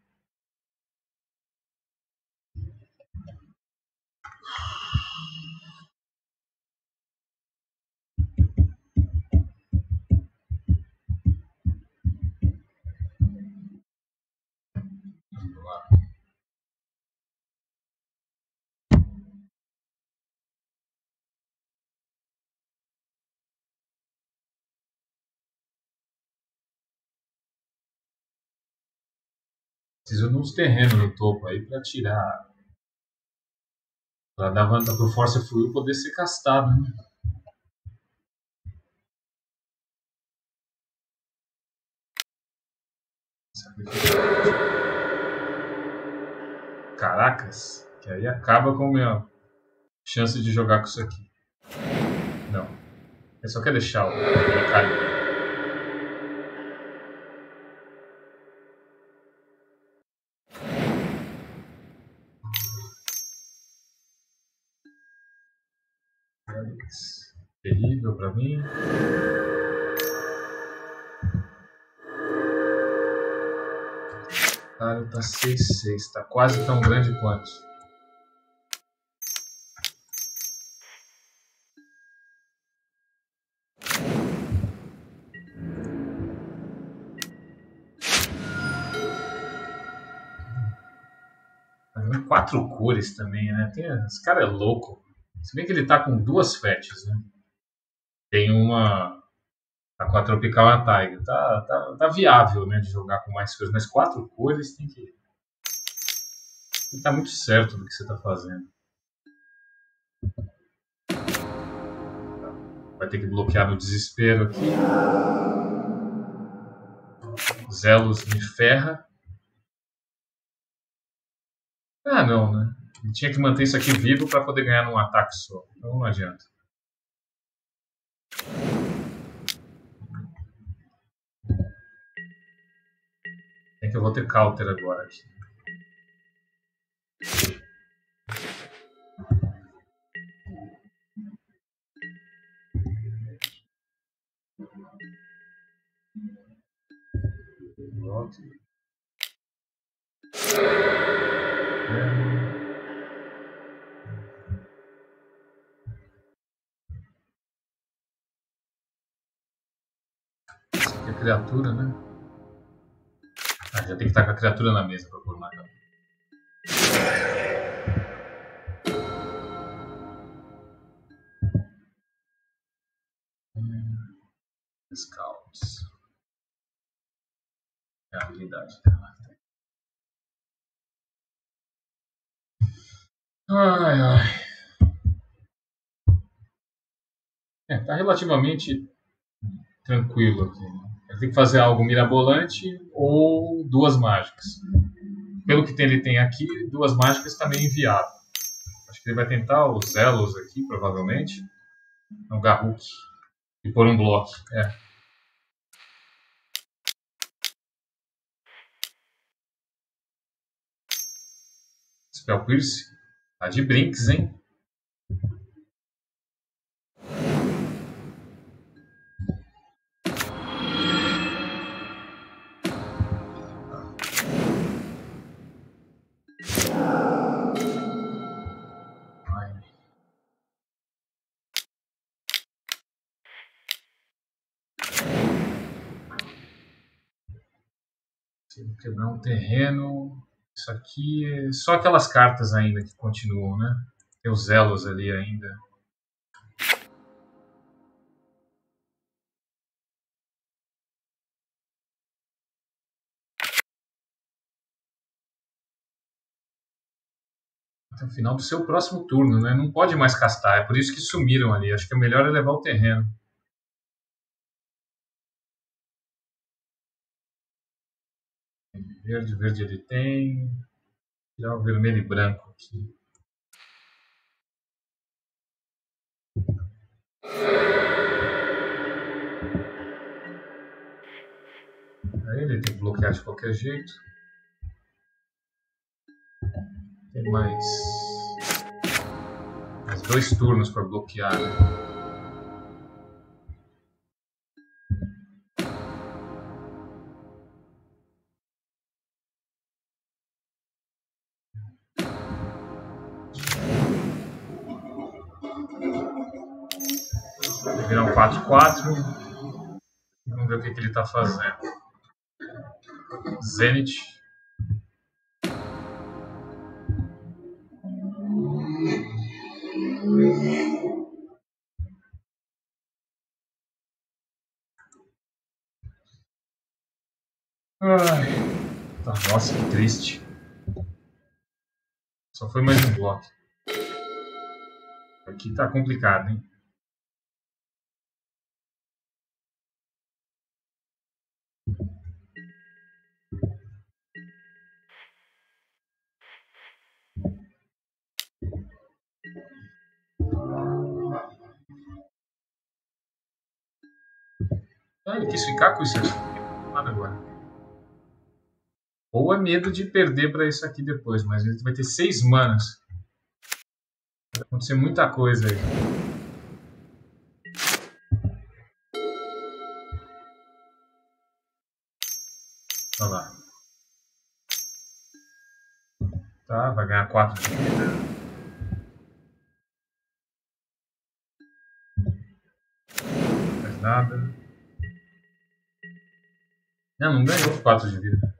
Preciso de uns terrenos no topo aí para tirar. Para dar vantagem para o Force Fluid poder ser castado, né? Caracas, que aí acaba com a minha chance de jogar com isso aqui. Não. Ele só quer deixar o cair. Terrível pra mim. Cara, tá 6-6. Tá quase tão grande quanto. quatro cores também, né? Tem, esse cara é louco. Se bem que ele tá com duas fetches, né? Tem uma. Tá com a Tropical e a Tiger. Tá, tá, tá viável, né? De jogar com mais cores. Mas quatro cores tem que. Tem que tá muito certo do que você tá fazendo. Vai ter que bloquear no desespero aqui. Zelos me ferra. Ah, não, né? Tinha que manter isso aqui vivo para poder ganhar num ataque só. Então não adianta. Que eu vou ter counter agora aqui. É a criatura, né? Ah, já tem que estar com a criatura na mesa para pôr marcador. Hum, Scouts. É a habilidade dela. Ai, ai. É, tá relativamente tranquilo aqui. Né? Ele tem que fazer algo mirabolante ou duas mágicas. Pelo que ele tem aqui, duas mágicas está meio inviável. Acho que ele vai tentar os Zelos aqui, provavelmente. No Garruk. E pôr um bloco. É. Spell Pierce. Tá de brinks, hein? Quebrar um terreno. Isso aqui é só aquelas cartas ainda que continuam, né? Tem os elos ali ainda. Até o final do seu próximo turno, né? Não pode mais castar, é por isso que sumiram ali. Acho que é melhor é levar o terreno. Verde, verde ele tem. Tirar o vermelho e branco aqui. Aí ele tem que bloquear de qualquer jeito. Tem mais, mais dois turnos para bloquear. Né? 4-4. Vamos ver o que, que ele está fazendo. Zenit. Ai. Tá, nossa, que triste. Só foi mais um bloco. Aqui tá complicado, hein? Ah, é ele quis ficar com isso aqui. Nada agora. Ou é medo de perder pra isso aqui depois, mas ele vai ter seis manas. Vai acontecer muita coisa aí. Olha lá. Tá, vai ganhar quatro de vida. nada. Não, não ganhou 4 de vida.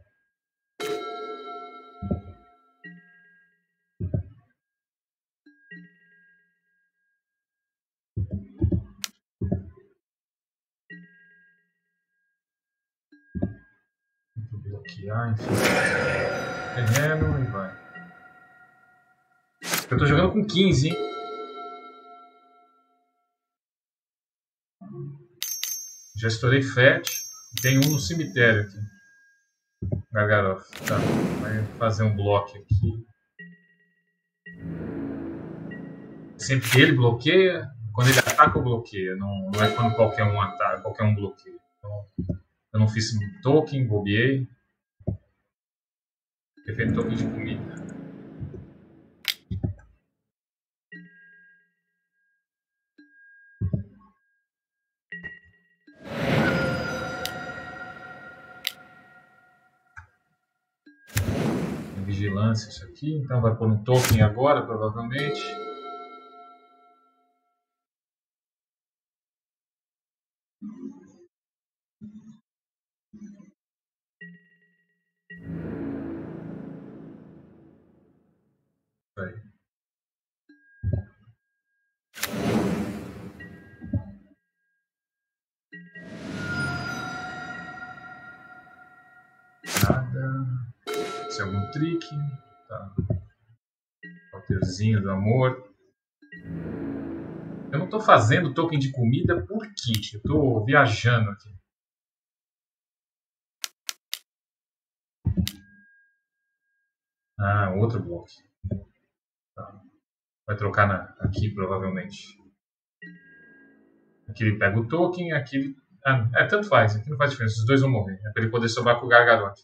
bloquear, enfim. Terreno e vai. Eu tô jogando com 15, hein? Já estourei FET. Tem um no cemitério aqui. Gargaroff. Tá, vai fazer um bloco aqui. Sempre que ele bloqueia, quando ele ataca, eu bloqueio. Não, não é quando qualquer um ataca, qualquer um bloqueia. Então, eu não fiz token, bobeei. Efeito token de comida. Isso aqui, então vai pôr um token agora, provavelmente. Trick. Tá. Papelzinho do amor. Eu não estou fazendo token de comida por kit. Eu estou viajando aqui. Ah, outro bloco. Tá. Vai trocar na, aqui, provavelmente. Aqui ele pega o token, aqui ele... Ah, é, tanto faz. Aqui não faz diferença. Os dois vão morrer. É para ele poder sobrar com o Gargarote.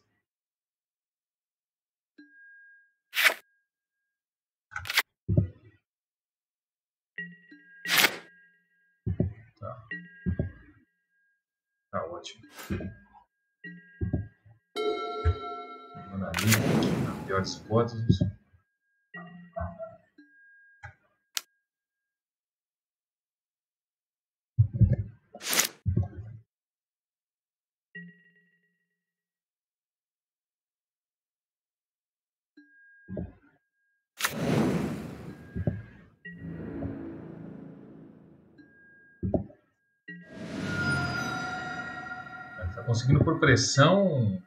Tá ótimo. Vamos ali, hipóteses. conseguindo por pressão.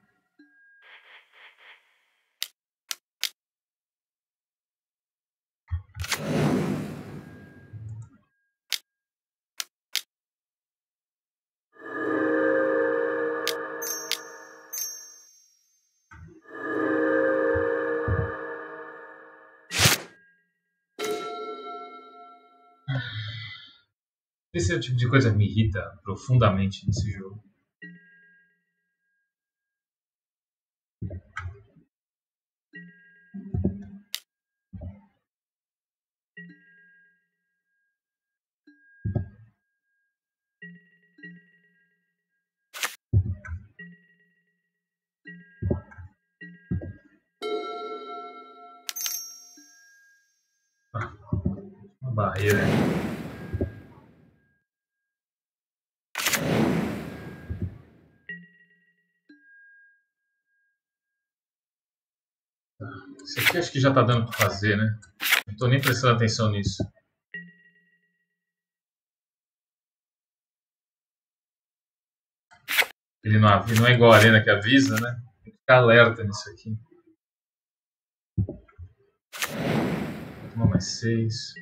Esse é o tipo de coisa que me irrita profundamente nesse jogo. Barreira. Isso aqui acho que já está dando para fazer, né? Não estou nem prestando atenção nisso. Ele não, não é igual a arena que avisa, né? Tem que ficar alerta nisso aqui. Toma mais seis.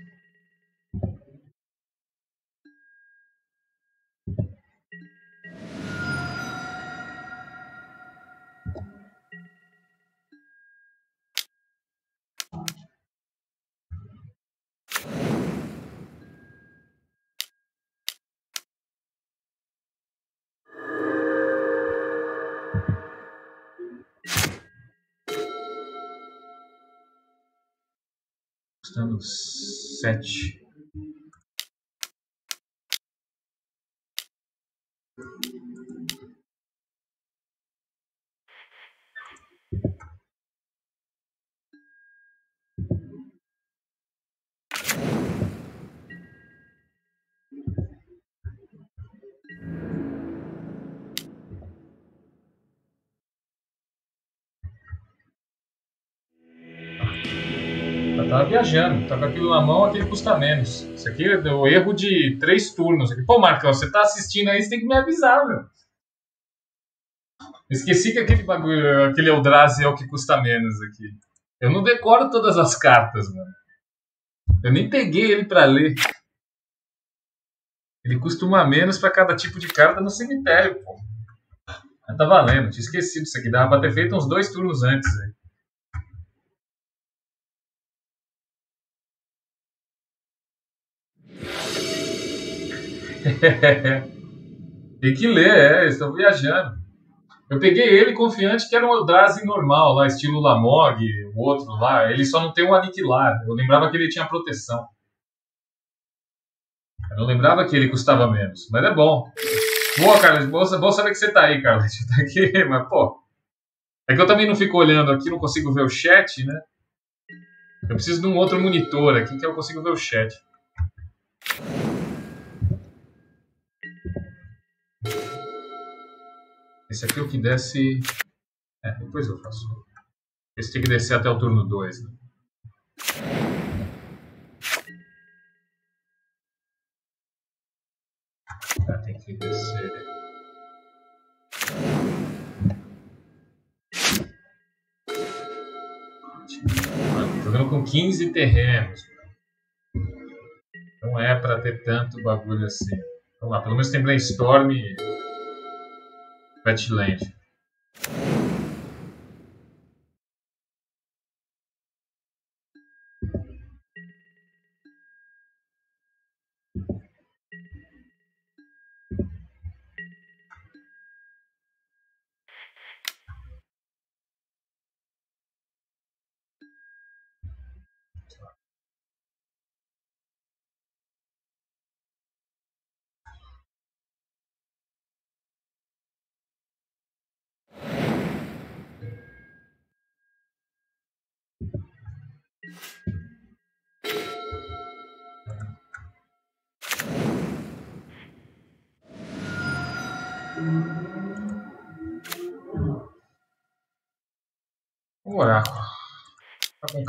Custando sete. Viajando, tá com aquilo na mão, aquele custa menos. Isso aqui é o erro de três turnos. Pô, Marcão, você tá assistindo aí, você tem que me avisar, meu. Esqueci que aquele bagulho, aquele Eldrazi é o que custa menos aqui. Eu não decoro todas as cartas, mano. Eu nem peguei ele para ler. Ele costuma menos para cada tipo de carta no cemitério, pô. Mas tá valendo, tinha esquecido isso aqui. Dava pra ter feito uns dois turnos antes, velho. *laughs* Tem que ler, é, estou viajando. Eu peguei ele confiante que era um Eldrazi normal, lá, estilo Lamog, o outro lá. Ele só não tem um aniquilar. Eu lembrava que ele tinha proteção. Eu não lembrava que ele custava menos, mas é bom. Boa, Carlos. Bom, bom saber que você tá aí, Carlos. *laughs* Você tá aqui, mas, pô. É que eu também não fico olhando aqui, não consigo ver o chat, né? Eu preciso de um outro monitor aqui que eu consigo ver o chat. Esse aqui é o que desce. É, depois eu faço. Esse tem que descer até o turno 2, né? Ah, tem que descer. Jogando com 15 terrenos. Não é pra ter tanto bagulho assim. Vamos lá, pelo menos tem brainstorm e wetland.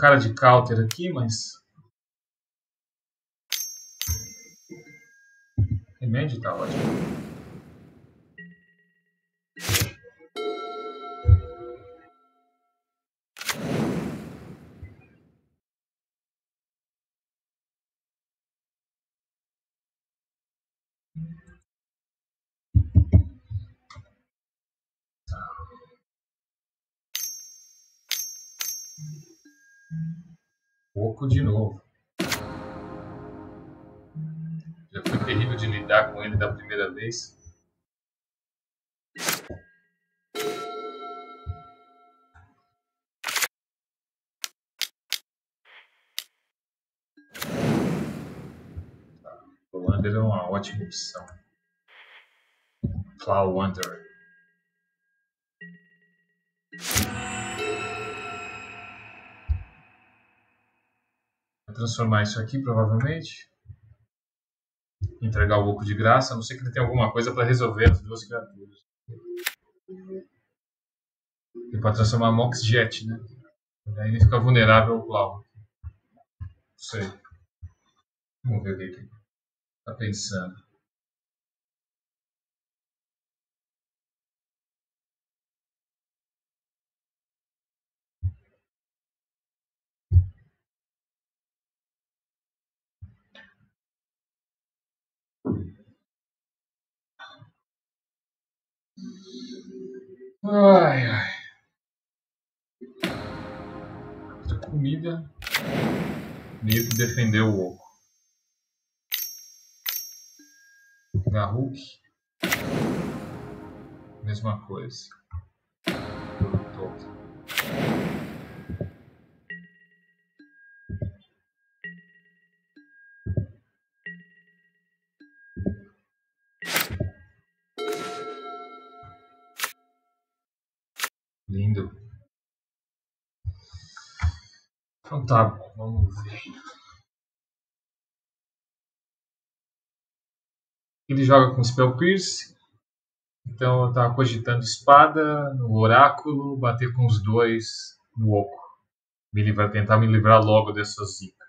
Cara de counter aqui, mas. Remédio tá ótimo. Pouco de novo. Já foi terrível de lidar com ele da primeira vez. O Wander é uma ótima opção. Plow Wander. Transformar isso aqui, provavelmente. Entregar o oco de graça, a não ser que ele tenha alguma coisa para resolver as duas criaturas. Ele pode transformar Mox Jet, né? Aí ele fica vulnerável ao Plow. Não sei. Vamos ver o que ele está pensando. Ai, ai. Comida. Meio que defendeu o oco. Garruk. Mesma coisa. Todo. Tá bom, vamos ver. Ele joga com Spell Pierce. Então eu tava cogitando espada no oráculo, bater com os dois no oco. me livrar, tentar me livrar logo dessa zica.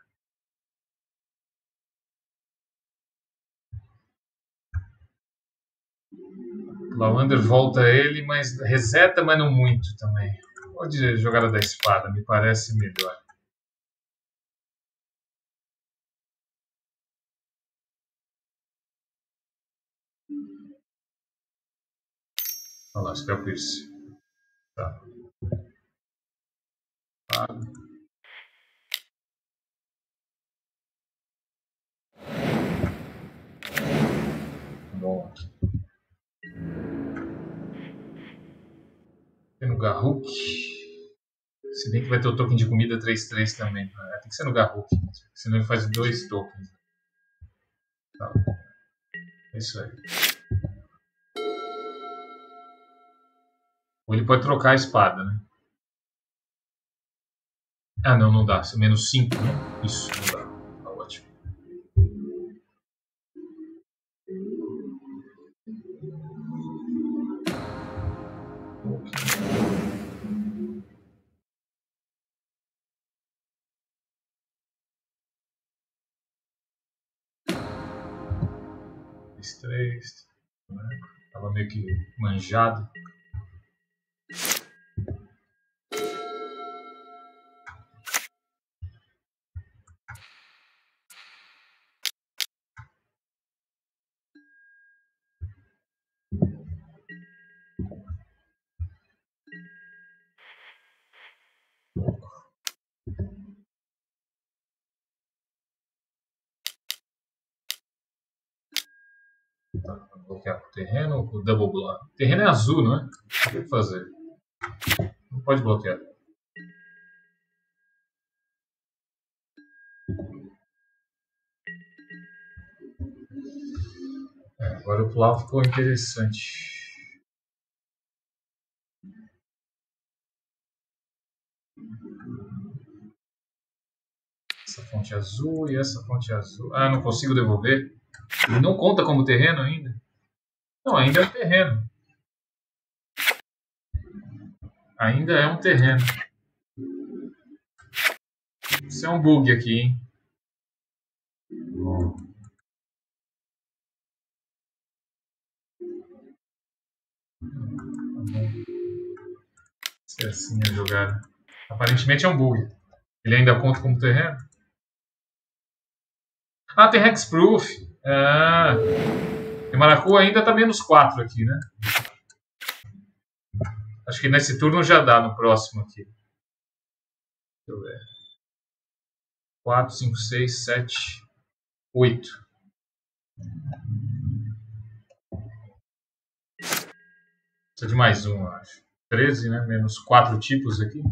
Lawander volta ele, mas reseta, mas não muito também. Pode jogar da espada, me parece melhor. Olha lá, Spell Pierce. Tá. Pago. Bom. Tem no Garruk. Se bem que vai ter o token de comida 3-3 também. Né? Tem que ser no Garruk. Senão ele faz dois tokens. Tá. É isso aí. Ou ele pode trocar a espada, né? Ah, não, não dá. Menos 5, né? Isso, não dá. Tá ótimo. Três, né? Tava meio que manjado. Bloquear o terreno ou o double block? O terreno é azul, não é? O que fazer? Não pode bloquear. É, agora o plau ficou interessante. Essa fonte azul e essa fonte azul. Ah, não consigo devolver? Ele não conta como terreno ainda? Não, ainda é um terreno. Ainda é um terreno. Isso é um bug aqui, hein? Se é assim a jogada. Aparentemente é um bug. Ele ainda conta como terreno? Ah, tem Hexproof. Ah. E Maracu ainda está menos 4 aqui, né? Acho que nesse turno já dá no próximo aqui. Deixa eu ver. 4, 5, 6, 7, 8. Precisa de mais um, acho. 13, né? Menos 4 tipos aqui.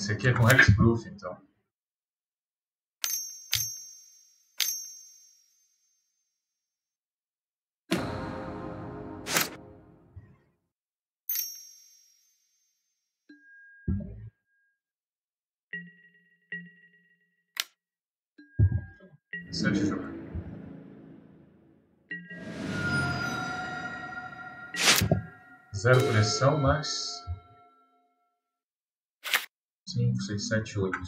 Esse aqui é com Hexproof, então. Sete jogar. Zero pressão, mas 5, 6, 7, 8.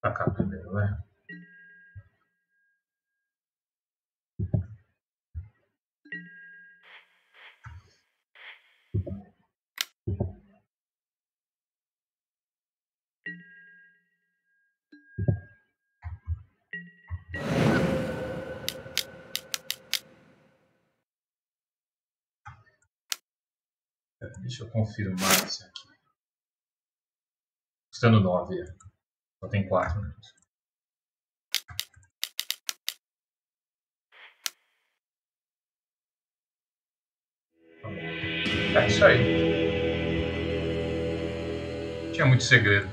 Pra cá primeiro, vai. Deixa eu confirmar isso aqui. Custando 9, é. Só tem 4 minutos. Tá É isso aí. Tinha muito segredo.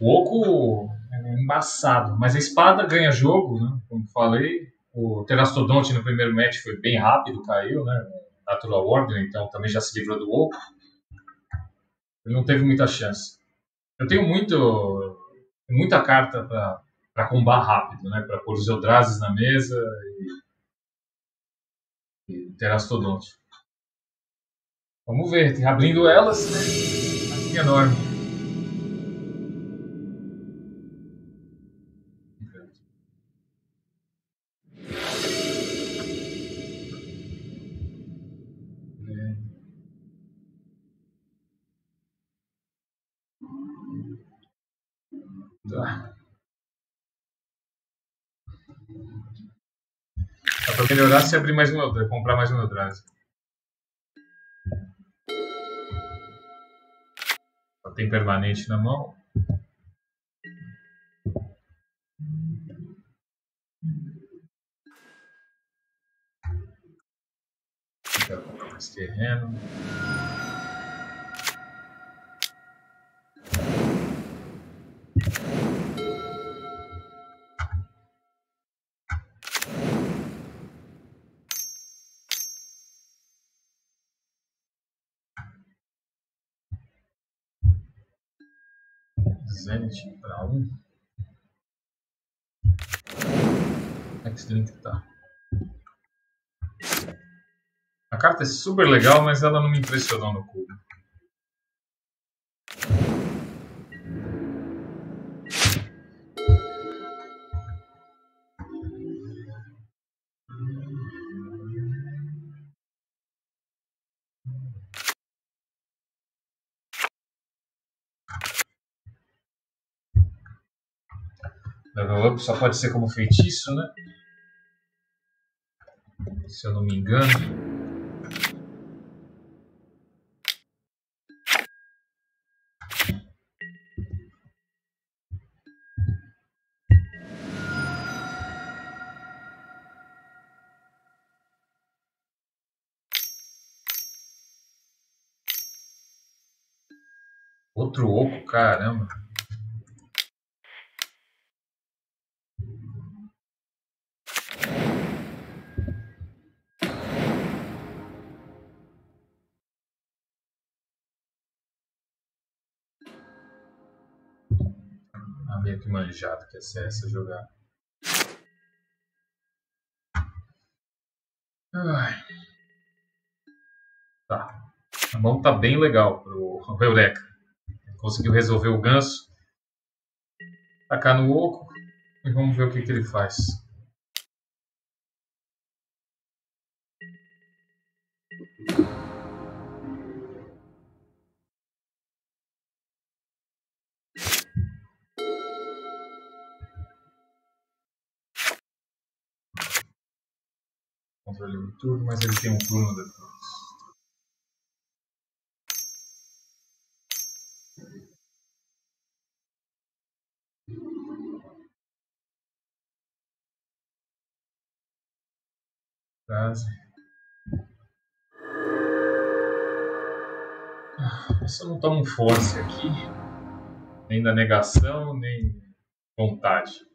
O oco é embaçado, mas a espada ganha jogo, né? Como falei. O Terastodonte no primeiro match foi bem rápido, caiu, né? Natural Order, então também já se livrou do Wolf. Ele não teve muita chance. Eu tenho muito, muita carta para combar rápido, né? Para pôr os Eldrazi na mesa e, e Terastodonte. Vamos ver, abrindo elas, né? enorme. Tá. Dá pra melhorar se abrir mais um comprar mais um Eldrazi. Só tem permanente na mão. Quero comprar mais terreno. Zenit para um. X-Link tá. A carta é super legal, mas ela não me impressionou no cubo. Level up só pode ser como feitiço, né? Se eu não me engano. Outro oco, caramba. Manjado que é CS jogar. Ai. Tá. A mão tá bem legal pro *laughs* Eureka. Conseguiu resolver o ganso. Tacar no oco. E vamos ver o que, que ele faz. Turno, mas ele tem um turno depois. Frase. Essa não toma um force aqui, nem da negação, nem vontade.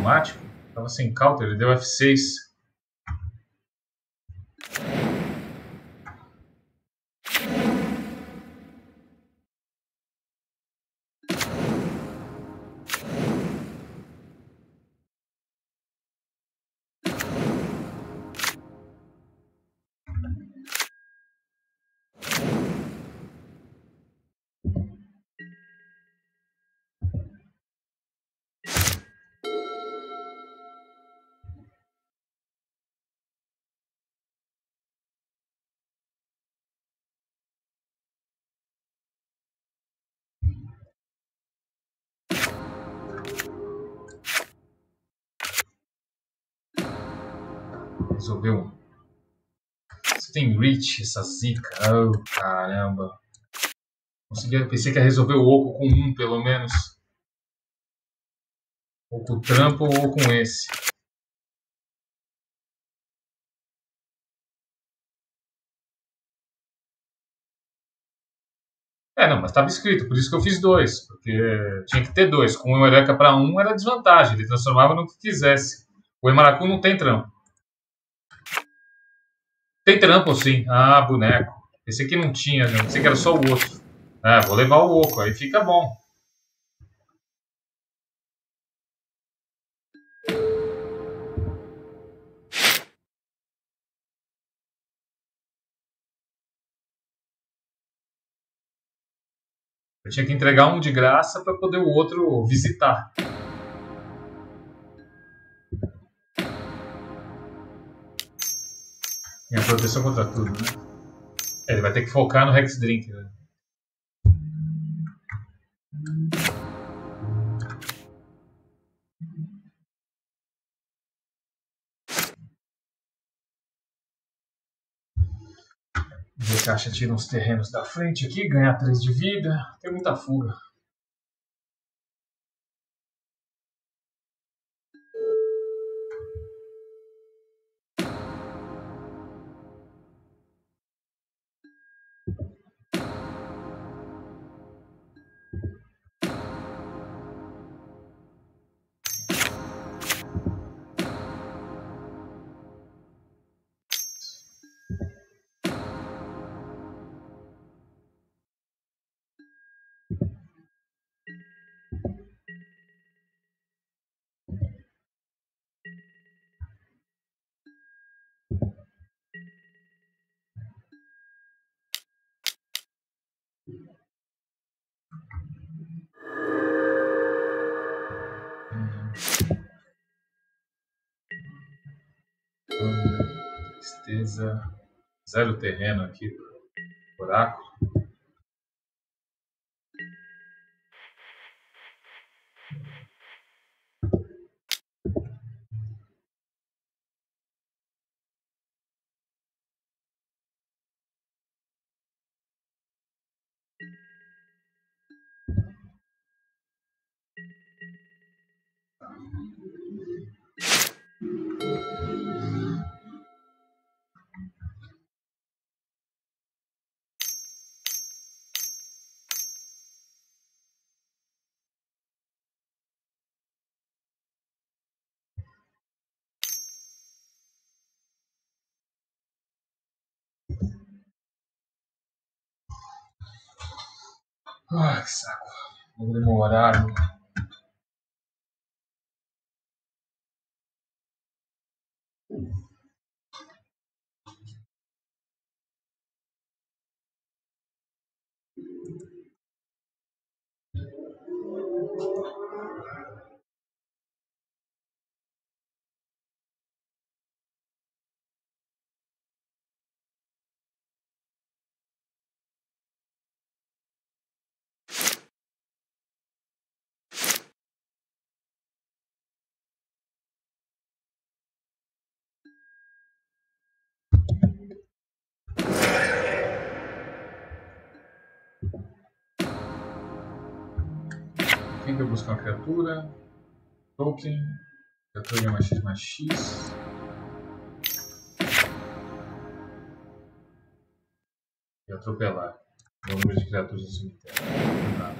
Automático. Tava sem counter, ele deu F6. Resolveu. Você tem reach, essa zica. Oh, caramba. Consegui, pensei que ia resolver o oco com um, pelo menos. Ou com o trampo ou com esse. É, não, mas estava escrito, por isso que eu fiz dois, porque tinha que ter dois. Com o Eureka para um era desvantagem, ele transformava no que quisesse. O Emaracu não tem trampo. Tem trampo sim. Ah, boneco. Esse aqui não tinha, não. Esse aqui era só o outro. É, vou levar o oco, aí fica bom. Eu tinha que entregar um de graça para poder o outro visitar. Minha proteção contra tudo, né? É, ele vai ter que focar no Hex Drink, né? Ver se acha tira uns terrenos da frente aqui, ganhar 3 de vida. Tem muita fuga. Zero terreno aqui. Buraco. Ah, que saco. Vou demorar. Quem buscar uma criatura? Token. Criatura mais X mais X. E atropelar. O número de criaturas do cemitério. Nada.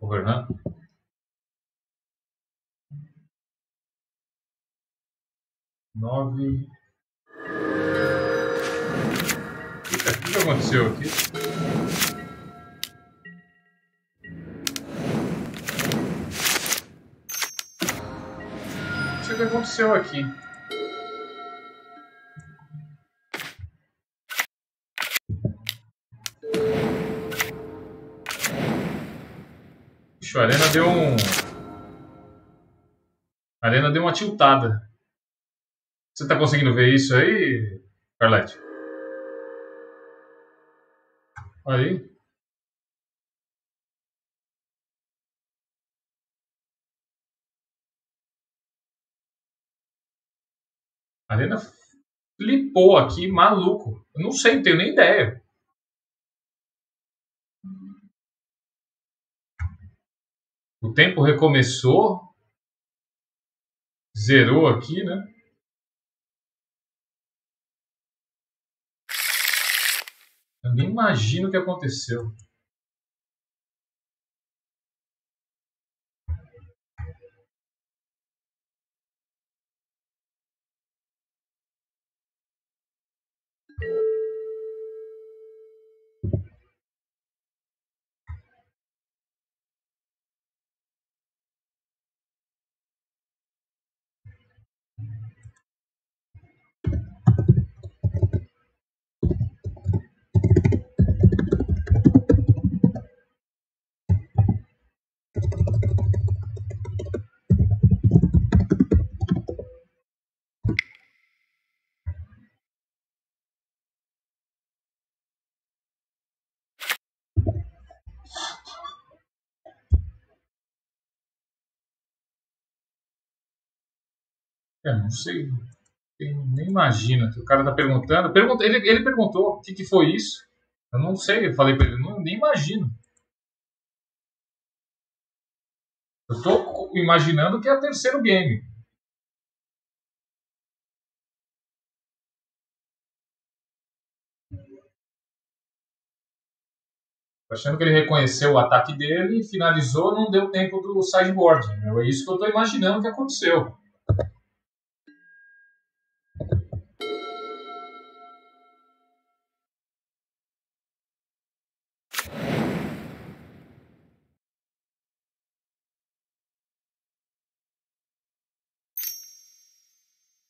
Governando. Nove. O que aconteceu aqui? Que aconteceu aqui. Ixi, a arena deu um... A arena deu uma tiltada. Você tá conseguindo ver isso aí, Carlete? Aí. A Arena flipou aqui, maluco. Eu não sei, não tenho nem ideia. O tempo recomeçou. Zerou aqui, né? Eu nem imagino o que aconteceu. É, não sei. nem imagina o cara tá perguntando. Pergunta, ele, ele perguntou o que, que foi isso. Eu não sei, eu falei pra ele, não, nem imagino. Eu tô imaginando que é o terceiro game. achando que ele reconheceu o ataque dele, finalizou, não deu tempo do sideboard. É isso que eu estou imaginando que aconteceu.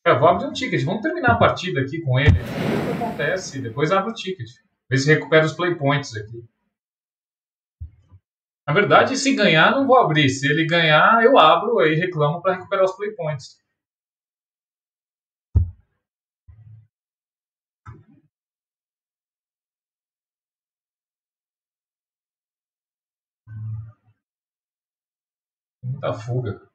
Eu vou abrir um ticket. Vamos terminar a partida aqui com ele. O que acontece? Depois abro o ticket. Ver se recupera os play points aqui. Na verdade, se ganhar, não vou abrir. Se ele ganhar, eu abro e reclamo para recuperar os play points. Muita fuga.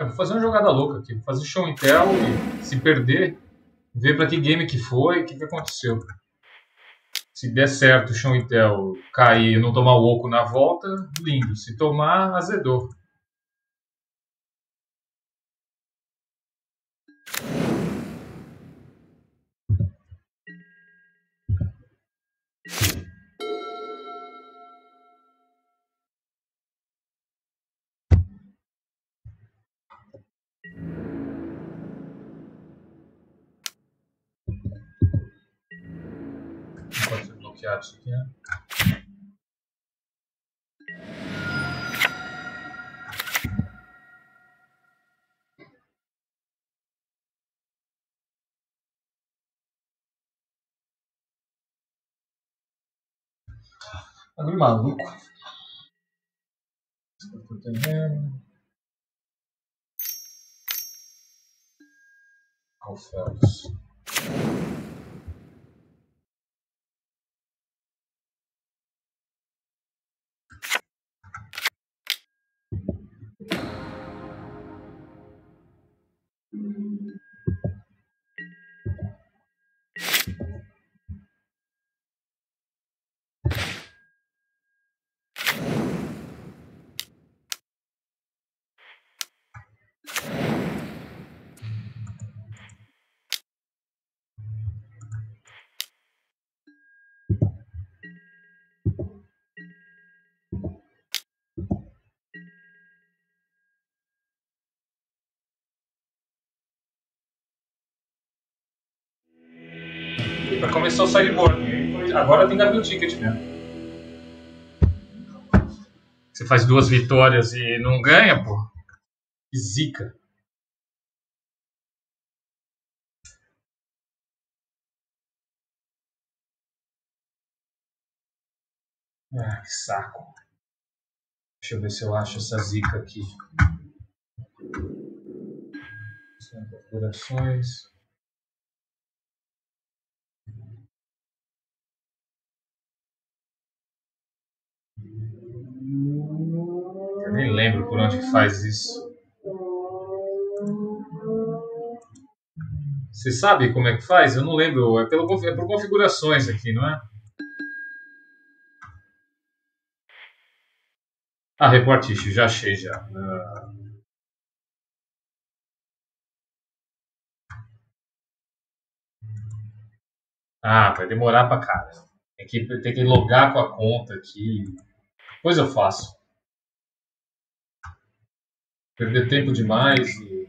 Eu vou fazer uma jogada louca aqui. Vou fazer show and tell e se perder, ver para que game que foi, o que, que aconteceu. Se der certo o tell cair e não tomar o oco na volta, lindo. Se tomar, azedou. Bloqueado isso aqui, né? Bagulho maluco. Mm-hmm. Pra começar o sideboard. Agora tem W ticket mesmo. Você faz duas vitórias e não ganha, pô. Que zica. Ah, que saco. Deixa eu ver se eu acho essa zica aqui. Configurações. Eu nem lembro por onde que faz isso. Você sabe como é que faz? Eu não lembro. É, pelo, é por configurações aqui, não é? Ah, report issue, já achei já. Ah, vai demorar pra cara. Tem que, tem que logar com a conta aqui. Depois eu faço. Perder tempo demais e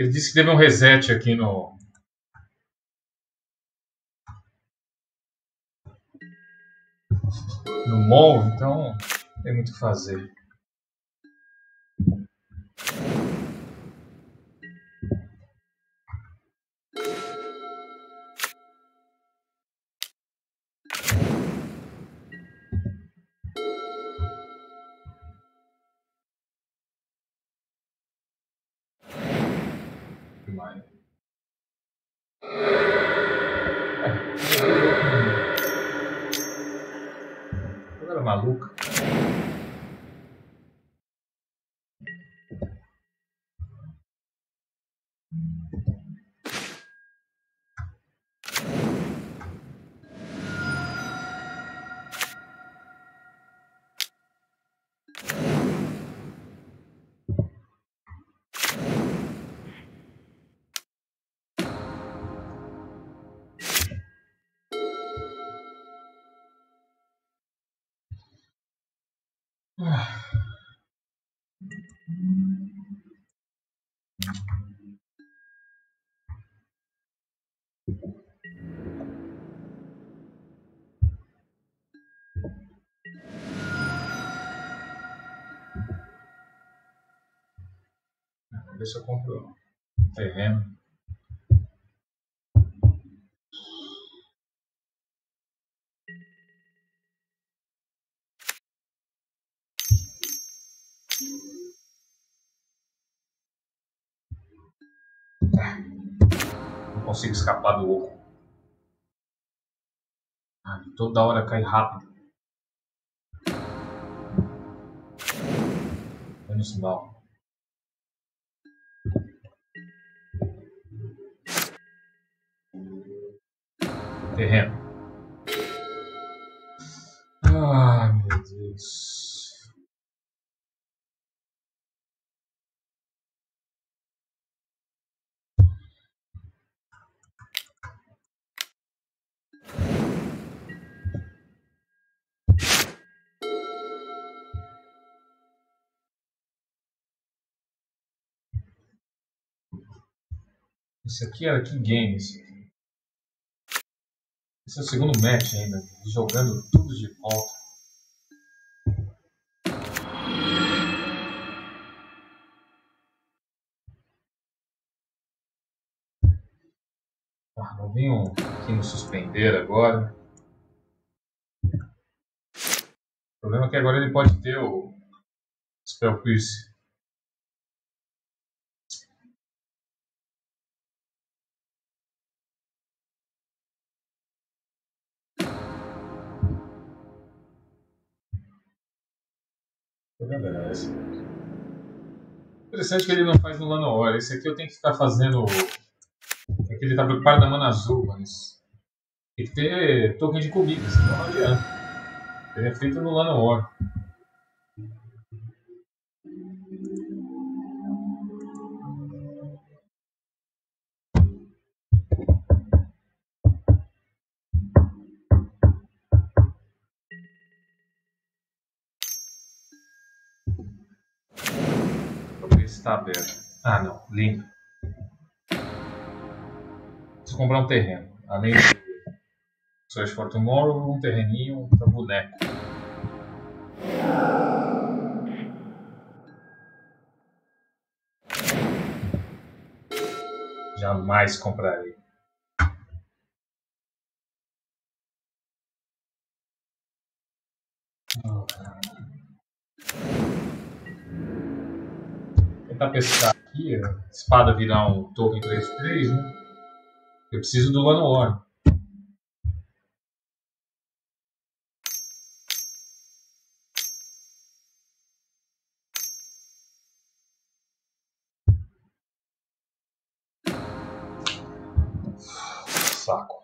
Ele disse que teve um reset aqui no. No mall, então tem muito o que fazer. Ver se eu compro terreno. Não consigo escapar do oco. Ah, toda hora cai rápido. Menos mal. Terreno. Ah, meu Deus. Isso aqui era que game? Esse é o segundo match ainda, jogando tudo de volta. Ah, não vinham aqui no suspender agora. O problema é que agora ele pode ter o Spell Pierce. Interessante que ele não faz no Lanoir. Esse aqui eu tenho que ficar fazendo. Aqui ele tá preocupado da mana azul, mas. Tem que ter token de comida, senão não adianta. Ele é feito no Lanoir. Está aberto. Ah, não. Lindo. Preciso comprar um terreno. Além do Search for Tomorrow, um terreninho para boneco. Jamais comprarei. Oh, tentar pescar aqui, a espada virar um token 3-3, né? Eu preciso do Lanoir. Saco.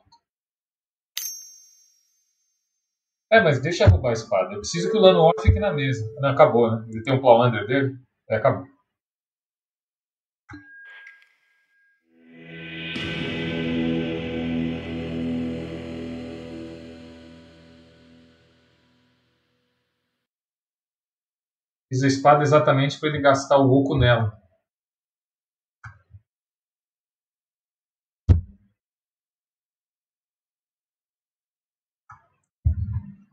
É, mas deixa eu roubar a espada. Eu preciso que o Lanoir fique na mesa. Não, acabou, né? Ele tem um Plowlander dele. É, acabou. Fiz a espada exatamente para ele gastar o oco nela.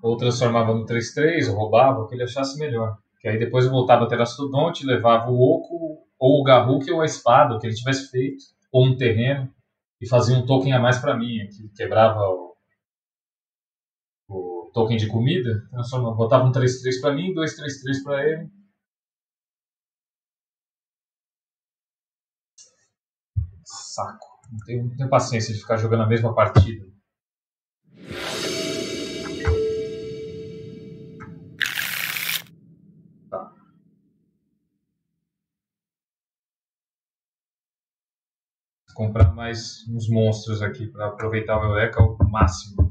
Ou transformava no 3-3, ou roubava, o que ele achasse melhor. Que aí depois voltava a ter Astrodonte, levava o oco, ou o Garruk, ou a espada, o que ele tivesse feito, ou um terreno, e fazia um token a mais para mim, que quebrava o token de comida, transformava, botava um 3-3 para mim, dois 3-3 para ele. Saco. Não tenho, não tenho paciência de ficar jogando a mesma partida. Tá. Vou comprar mais uns monstros aqui para aproveitar o Eureka ao máximo.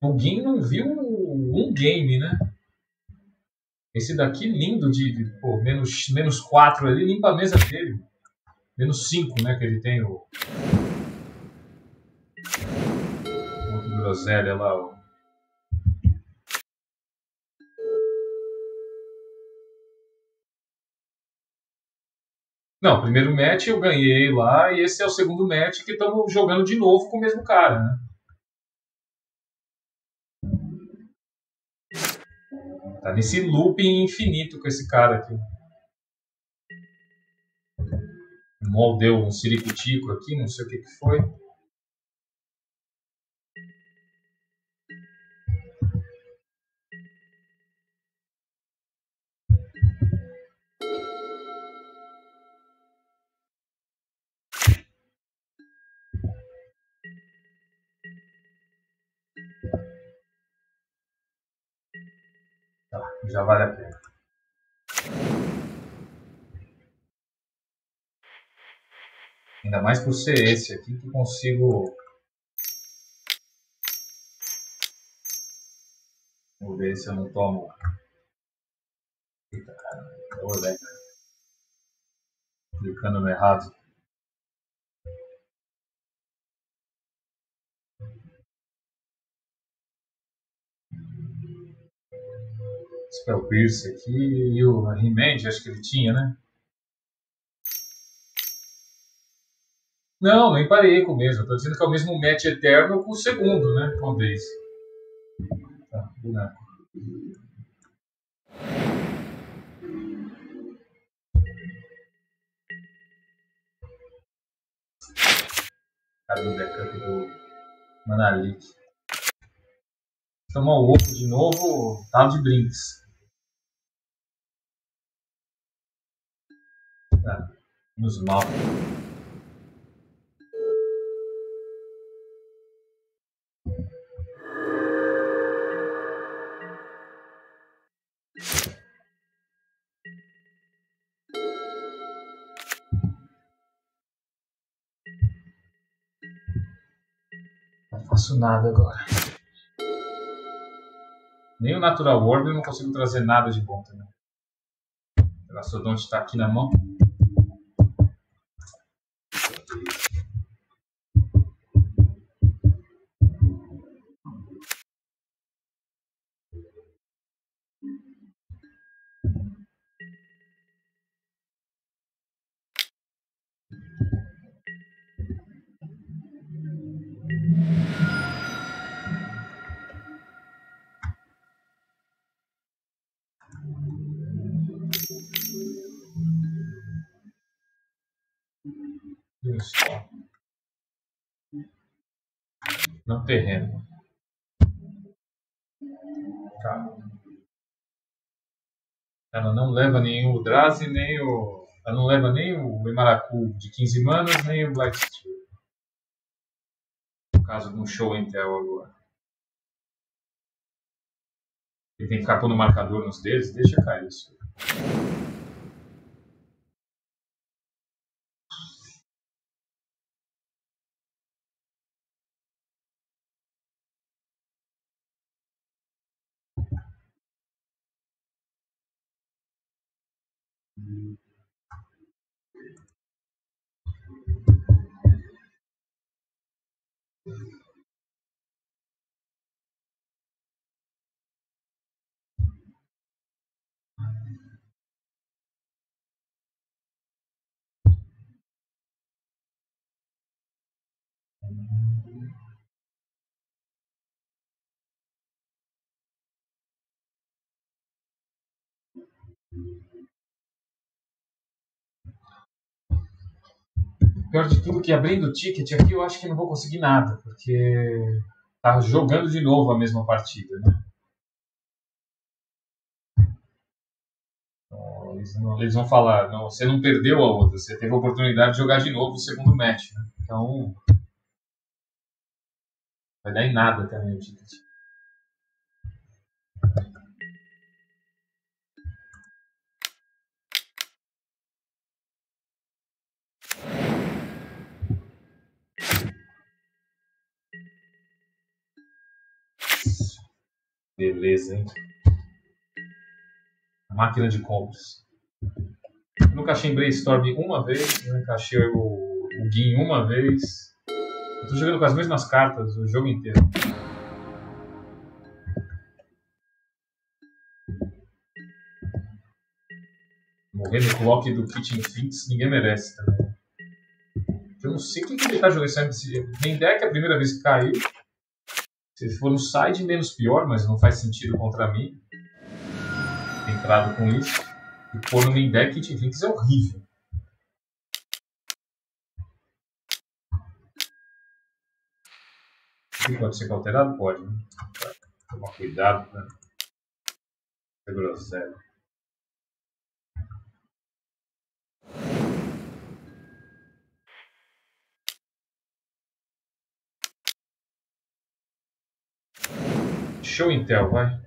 O Gin não viu um game, né? Esse daqui lindo de, de pô, menos, menos 4 ali, limpa a mesa dele. Menos 5, né? Que ele tem o. Outro groselha lá, ó. Não, primeiro match eu ganhei lá e esse é o segundo match que estamos jogando de novo com o mesmo cara, né? Tá nesse looping infinito com esse cara aqui. Moldeu um siricutico aqui, não sei o que, que foi. Já vale a pena. Ainda mais por ser esse aqui que consigo. Vamos ver se eu não tomo. Eita cara, olha. Clicando no errado. Spell Pierce aqui e o Remand, acho que ele tinha, né? Não, nem parei com o mesmo. Estou dizendo que é o mesmo match eterno com o segundo, né? Com o Daisy. Tá, boneco. Cara do backup do Manalik. Chama outro de novo, tá de brinks. Tá. Nos mal Não faço nada agora. Nem o Natural World eu não consigo trazer nada de bom também. O Rastrodonte está aqui na mão. Isso. Não terreno. Tá. Ela não leva nenhum Eldrazi, nem o. Ela não leva nem o Emaracu de 15 manas, nem o Black Steel. No caso de um show Intel agora. Ele tem que ficar pondo marcador nos dedos, deixa cair isso. Pior de tudo que abrindo o ticket aqui eu acho que não vou conseguir nada, porque tá jogando de novo a mesma partida, né? Então, eles, não, eles, vão falar, não, você não perdeu a outra, você teve a oportunidade de jogar de novo o segundo match, né? Então vai dar em nada também o ticket. Beleza, hein? Máquina de compras. Nunca achei Brainstorm uma vez, nunca achei o, o Gin uma vez. Eu tô jogando com as mesmas cartas o jogo inteiro. Morrer no clock do Kitchen Fix ninguém merece também. Eu não sei o que, que ele tá jogando. Nem deck a primeira vez que caiu. Se for no side, menos pior, mas não faz sentido contra mim. Entrado com isso. E pôr no main deck Kit Vinx é horrível. pode ser alterado? Pode. Né? Tomar cuidado pra ser grosseiro. Show Intel, vai.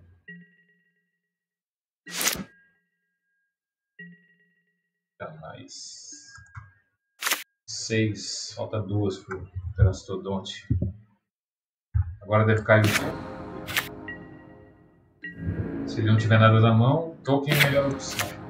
Tá mais. Seis. Falta duas pro Terastodonte. Agora deve cair. Se ele não tiver nada na mão, token é a melhor opção.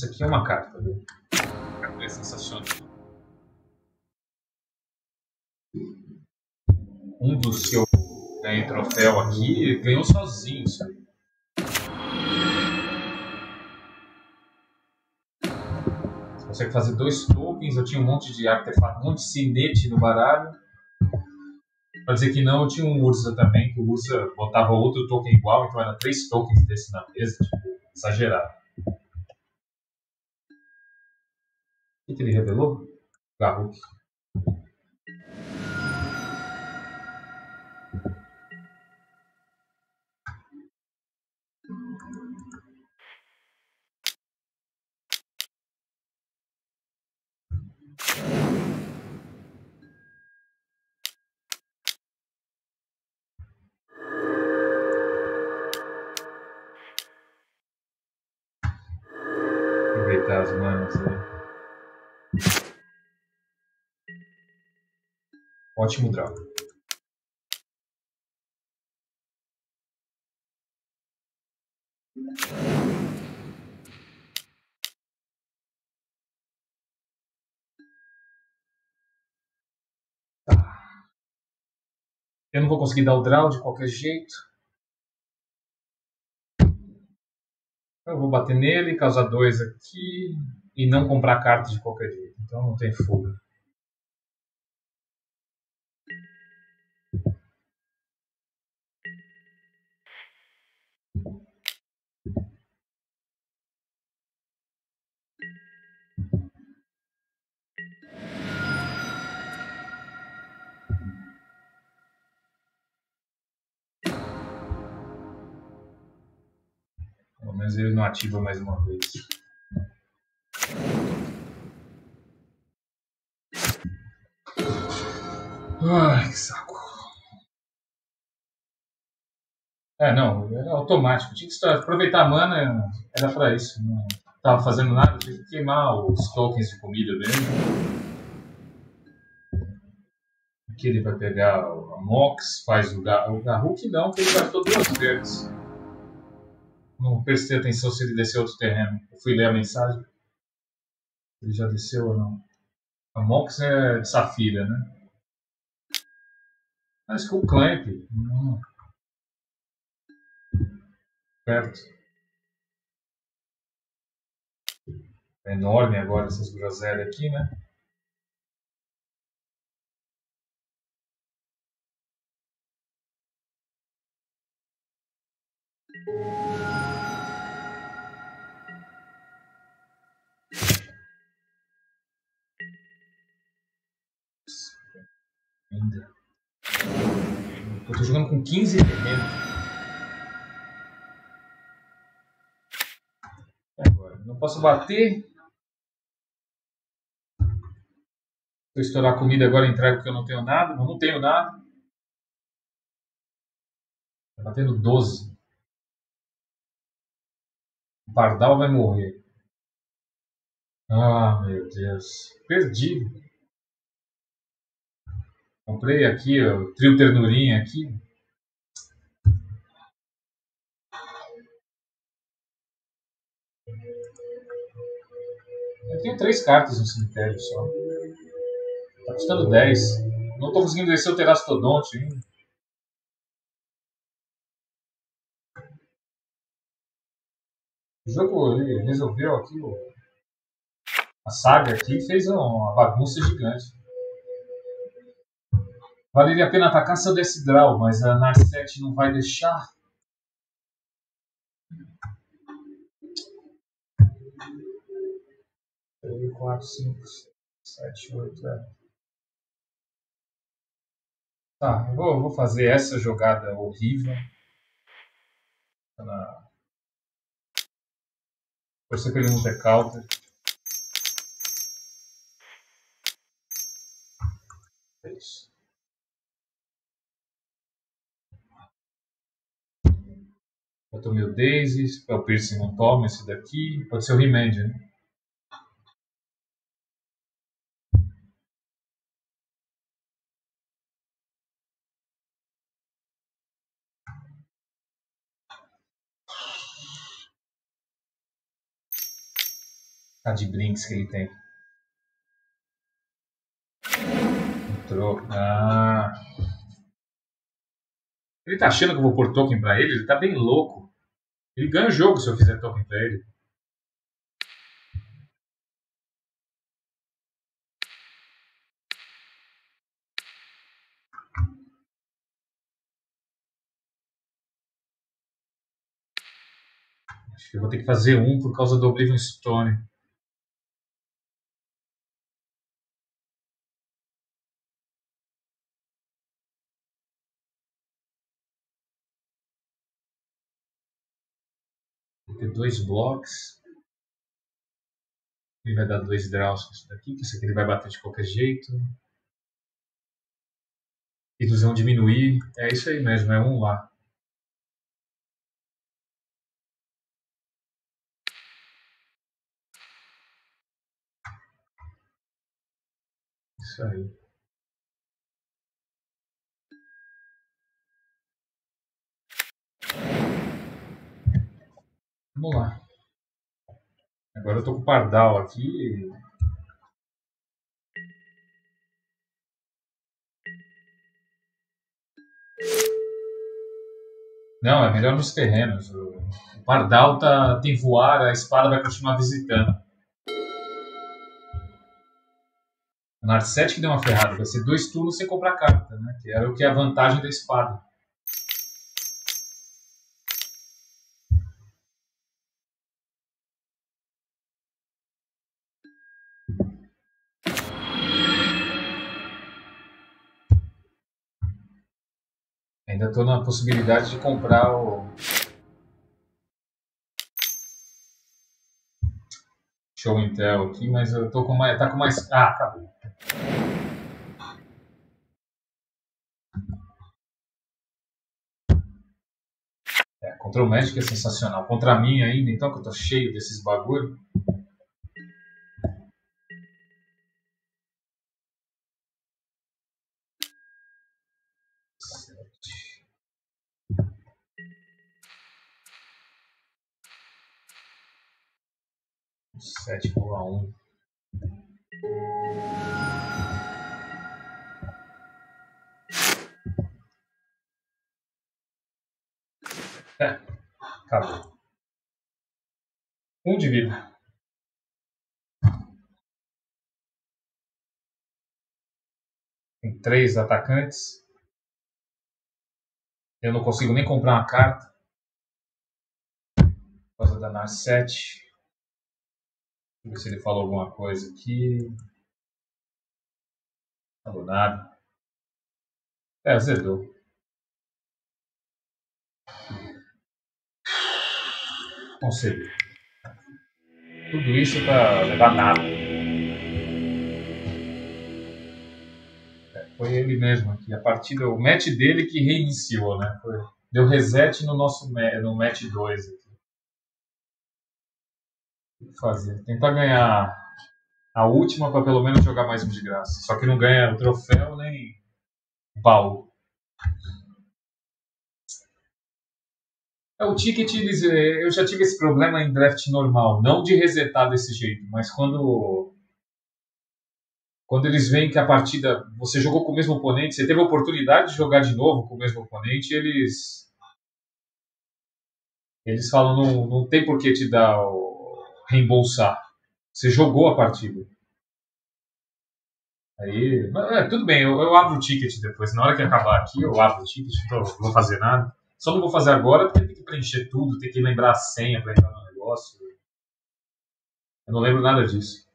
Isso aqui é uma carta, viu? É sensacional. Um dos que eu ganhei troféu aqui ganhou sozinho aí. Você consegue fazer dois tokens. Eu tinha um monte de artefato, um monte de sinete no baralho. Pra dizer que não, eu tinha um Ursa também, que o Ursa botava outro token igual, então era três tokens desse na mesa, tipo, exagerado. O que ele revelou? Garruk. Ótimo draw. Tá. Eu não vou conseguir dar o draw de qualquer jeito. Eu vou bater nele, causar dois aqui e não comprar carta de qualquer jeito. Então não tem fuga. Menos ele não ativa mais uma vez. Ai, que saco. É, não, era automático. Tinha que aproveitar a mana, era pra isso. Não tava fazendo nada, tinha que queimar os tokens de comida dele. Aqui ele vai pegar a Mox, faz o, Gar o Garruk não, que ele gastou duas verdes. Não prestei atenção se ele desceu outro terreno. Eu fui ler a mensagem. Ele já desceu ou não. A Mox é Safira, né? Mas com o Clamp. Hum. Perto. É enorme agora essas groselhas aqui, né? Ainda. Eu tô jogando com 15 elementos. Não posso bater. Eu estourar comida agora, entrego porque eu não tenho nada. Mas não tenho nada. Tá batendo 12. Pardal vai morrer. Ah, meu Deus. Perdi. Comprei aqui o trio ternurinha aqui. Eu tenho três cartas no cemitério só. Tá custando 10. Não tô conseguindo descer o Terastodonte ainda. O jogo ele resolveu aqui, a saga aqui fez uma bagunça gigante. Valeria a pena atacar se eu desse draw, mas a Narset não vai deixar. Três, quatro, cinco, sete, oito, é. Tá, eu vou, vou fazer essa jogada horrível. Na... Torcer pra ele não ter counter. É isso. Eu tomei o Daisy, é o Piercing não toma esse daqui. Pode ser o Remand, né? De brinks que ele tem. Entrou. Ah. Ele tá achando que eu vou pôr token pra ele? Ele tá bem louco. Ele ganha o jogo se eu fizer token pra ele. Acho que eu vou ter que fazer um por causa do Oblivion Stone. ter dois blocos. Ele vai dar dois draws com isso daqui, que isso aqui ele vai bater de qualquer jeito. Ilusão diminuir, é isso aí mesmo, é um lá. Isso aí. Vamos lá. Agora eu tô com o Pardal aqui. Não, é melhor nos terrenos. O Pardal tá, tem voar, a espada vai continuar visitando. O Narset que deu uma ferrada, vai ser dois turnos sem comprar carta, né? Que era o que é a vantagem da espada. Ainda estou na possibilidade de comprar o Show Intel aqui, mas eu tô com mais. Tá com mais. Ah, acabou. É, contra o Magic é sensacional. Contra mim ainda, então, que eu tô cheio desses bagulho. Sete a. É, acabou. Um de vida. Tem três atacantes. Eu não consigo nem comprar uma carta. Por causa 7. Deixa eu ver se ele falou alguma coisa aqui. Falou nada. É, azedou. Conselho. Tudo isso para levar nada. É, foi ele mesmo aqui. A partida, o match dele que reiniciou, né? Foi, deu reset no nosso no match 2 fazer. Tentar ganhar a última para pelo menos jogar mais um de graça. Só que não ganha o troféu nem baú. É, o ticket, eles, eu já tive esse problema em draft normal, não de resetar desse jeito, mas quando quando eles veem que a partida você jogou com o mesmo oponente, você teve a oportunidade de jogar de novo com o mesmo oponente, eles eles falam não, não tem por que te dar o reembolsar. Você jogou a partida. Aí, é, tudo bem, eu, eu, abro o ticket depois. Na hora que acabar aqui, eu abro o ticket, não vou fazer nada. Só não vou fazer agora porque tem que preencher tudo, tem que lembrar a senha para entrar no negócio. Eu não lembro nada disso.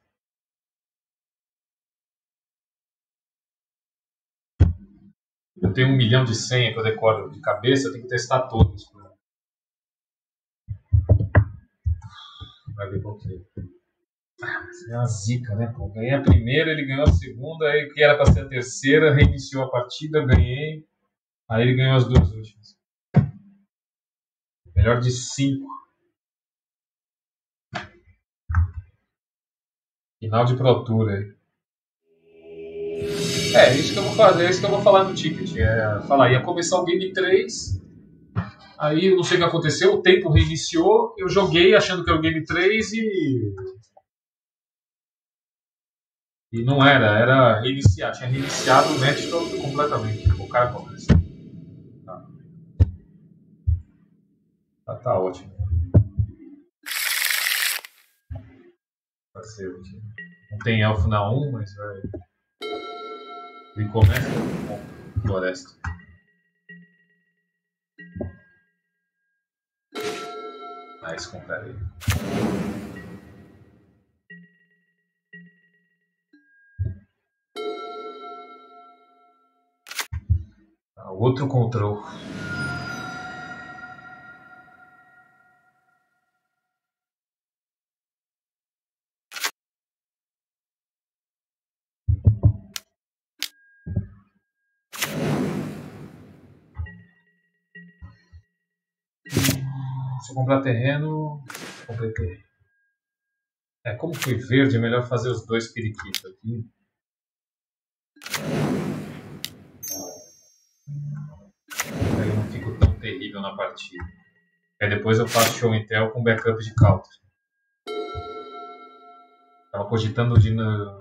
Eu tenho um milhão de senha que eu decoro de cabeça, eu tenho que testar todas. Vai ver qual que. Ah, é uma zica, né? Pô, ganhei a primeira, ele ganhou a segunda, aí que era para ser a terceira, reiniciou a partida, ganhei. Aí ele ganhou as duas últimas. Melhor de cinco. Final de Pro Tour aí. É, isso que eu vou fazer, é isso que eu vou falar no ticket. É, falar, ia começar o game 3, Aí não sei o que aconteceu, o tempo reiniciou, eu joguei achando que era o Game 3 e. E não era, era reiniciar. Tinha reiniciado o match completamente. O cara começa. Tá. Tá, tá ótimo. Parceiro aqui. Não tem elfo na 1, mas vai. Ele começa com floresta. Mais comprarei. Ah, outro control. comprar terreno. Comprei terreno. É, como fui verde, é melhor fazer os dois periquitos aqui. Aí eu não fico tão terrível na partida. Aí depois eu faço show intel com backup de counter. Tava cogitando de,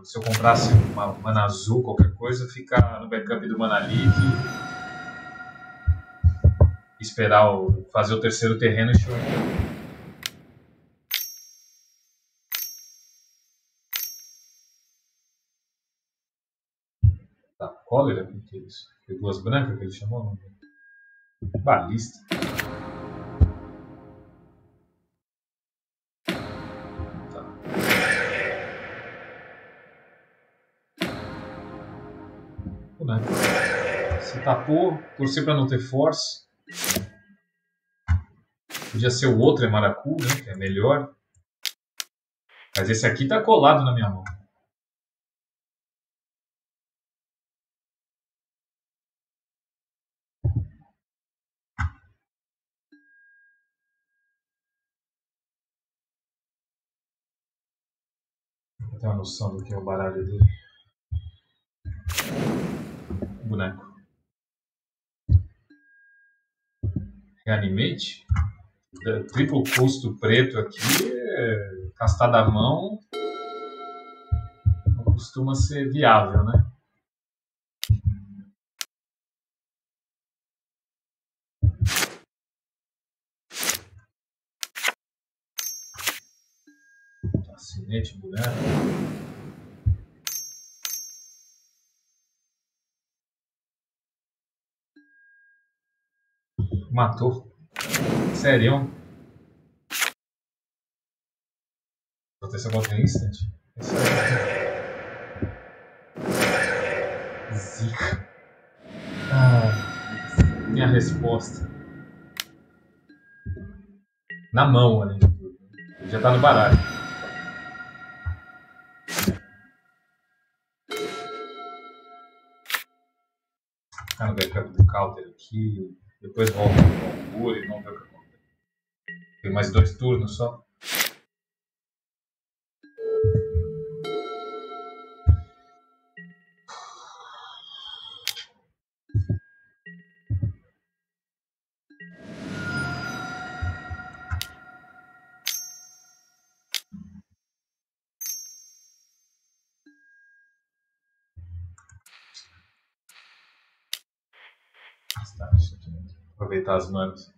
se eu comprasse uma mana azul, qualquer coisa, ficar no backup do mana leak esperar o, fazer o terceiro terreno e show. Tá, cólera? O que é isso? Duas brancas que ele chamou? Balista. Tá. Boneco. Se tapou, torcer pra não ter force. Podia ser o outro, é Maracu, né? Que é melhor. Mas esse aqui tá colado na minha mão. ter uma noção do que é o baralho dele. Boneco. Reanimate. Triplo custo preto aqui é castada mão. Não costuma ser viável, né? Fascinante, boneco. Matou. Sério? Proteção contra instant? Zica. Ah, minha resposta. Na mão, tudo. Já tá no baralho. ficar no backup do counter aqui, depois volta no Concur e vamos ver o que. Tem mais dois turnos só. aproveitar as manas.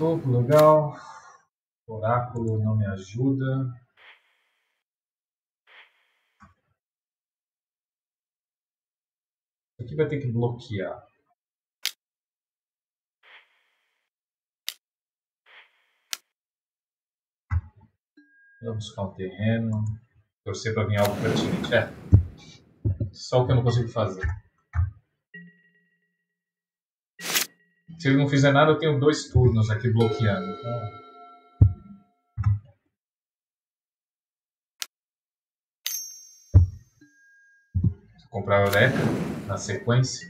Topo, legal. Oráculo não me ajuda. Aqui vai ter que bloquear. Vamos buscar um terreno. Torcer para vir algo pertinente. É. Só o que eu não consigo fazer. Se ele não fizer nada, eu tenho dois turnos aqui bloqueando. Então... Comprar a Eureka na sequência.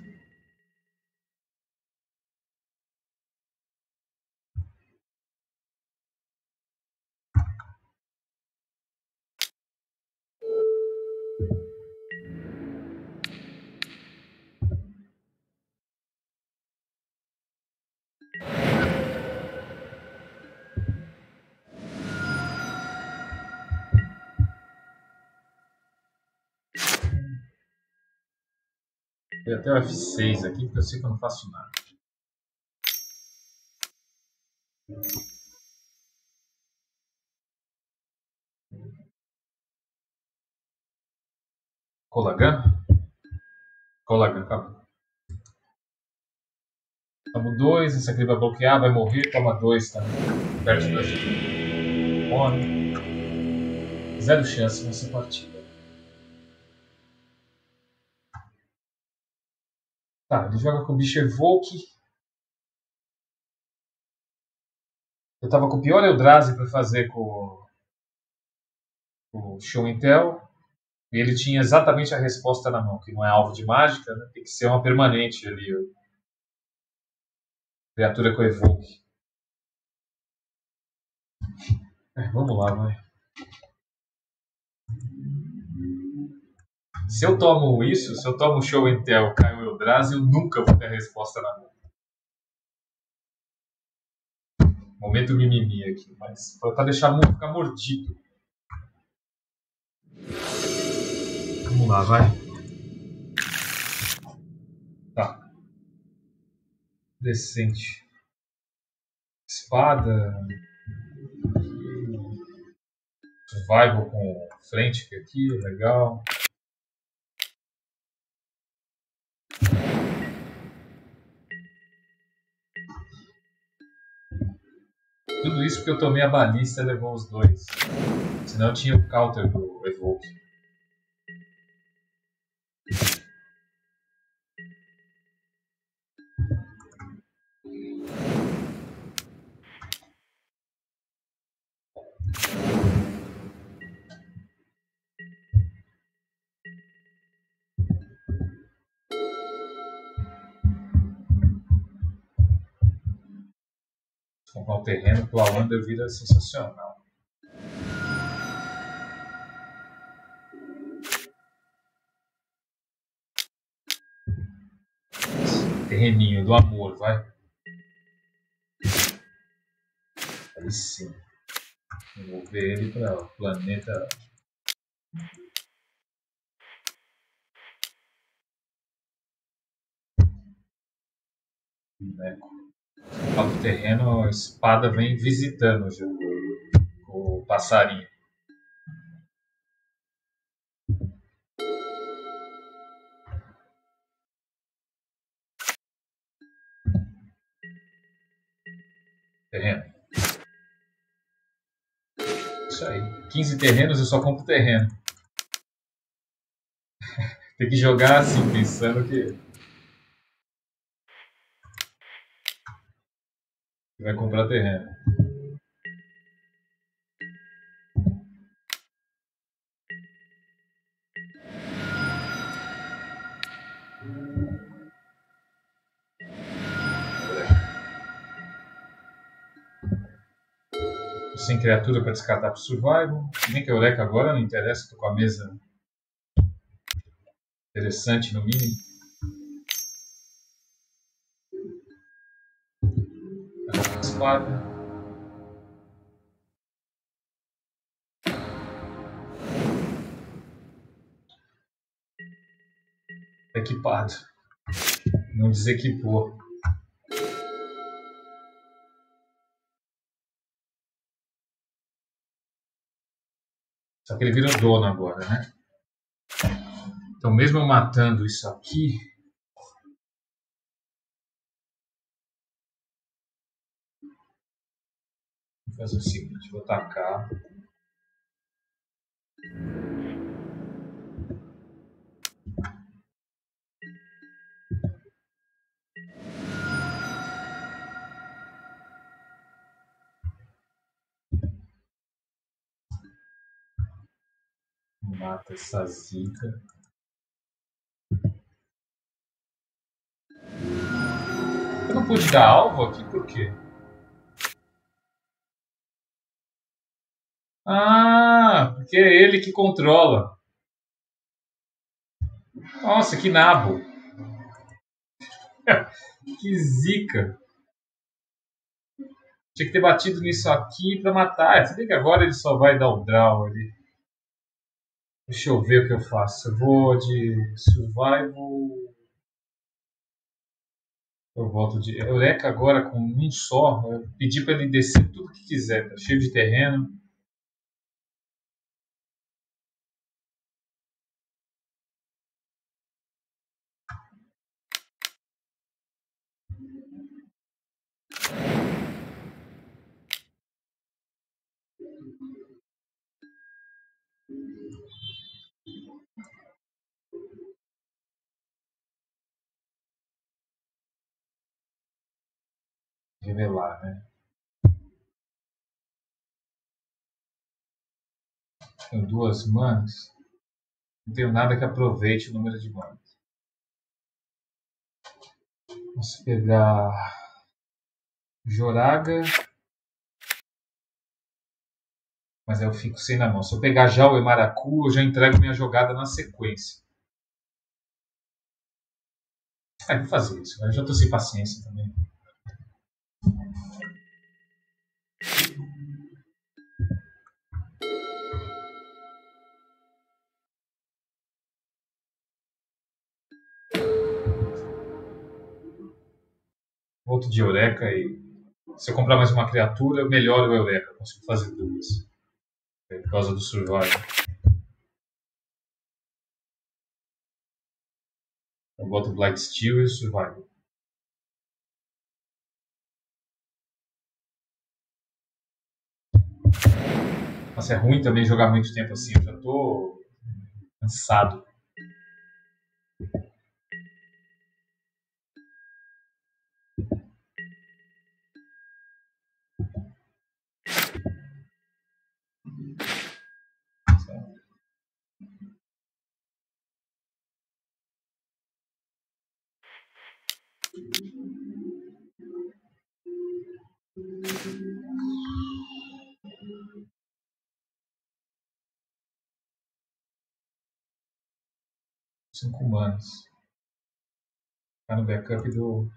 Tem até o F6 aqui, porque eu sei que eu não faço nada. Colagan? Colagan, calma. Toma 2, esse aqui vai bloquear, vai morrer, toma 2 também. Perde 2. Morre. Zero chance nessa partida. Tá, ele joga com o bicho Evoke. Eu tava com o pior Eldrazi para fazer com o Show Intel. E ele tinha exatamente a resposta na mão, que não é alvo de mágica, né? tem que ser uma permanente ali. Criatura com Evoke. É, vamos lá, vai. Se eu tomo isso, se eu tomo show Intel, Caio Eldrazi, eu nunca vou ter a resposta na mão. Momento mimimi aqui, mas para deixar ficar mordido. Vamos lá, vai. Tá. Decente. Espada. Survival com frente aqui, legal. Isso porque eu tomei a balista e levou os dois. Senão tinha o counter do Evoke. Um terreno pro Alander vira sensacional. Terreninho do amor, vai. Aí sim. Vou ver ele para o planeta. Boneco. O terreno, a espada vem visitando o, o passarinho. Terreno. Isso aí. 15 terrenos, eu só compro terreno. *laughs* Tem que jogar assim, pensando que vai comprar terreno. Sem criatura para descartar para survival. Nem que Eureka agora, não interessa, estou com a mesa interessante no mínimo. Espada. Equipado. Não desequipou. Só que ele vira dono agora, né? Então, mesmo matando isso aqui, fazer o seguinte, vou tacar. Mata essa zica. Eu não pude dar alvo aqui, por quê? Ah, porque é ele que controla. Nossa, que nabo. *laughs* que zica. Tinha que ter batido nisso aqui pra matar. Você vê que agora ele só vai dar o draw ali. Deixa eu ver o que eu faço. Eu vou de survival. Eu volto de Eureka agora com um só. Eu pedi para ele descer tudo que quiser. Tá cheio de terreno. Revelar, né? Tenho duas manas. Não tenho nada que aproveite o número de manas. Posso pegar Joraga Mas aí eu fico sem na mão. Se eu pegar já o Emaracu, eu já entrego minha jogada na sequência. É, vou fazer isso. Eu já tô sem paciência também. Outro de Eureka e se eu comprar mais uma criatura, melhora o Eureka. Consigo fazer duas. Por causa do Survival. Eu boto Blight Steel e Survival. Nossa, é ruim também jogar muito tempo assim. Eu já tô cansado. Cinco humanos. Tá no backup do.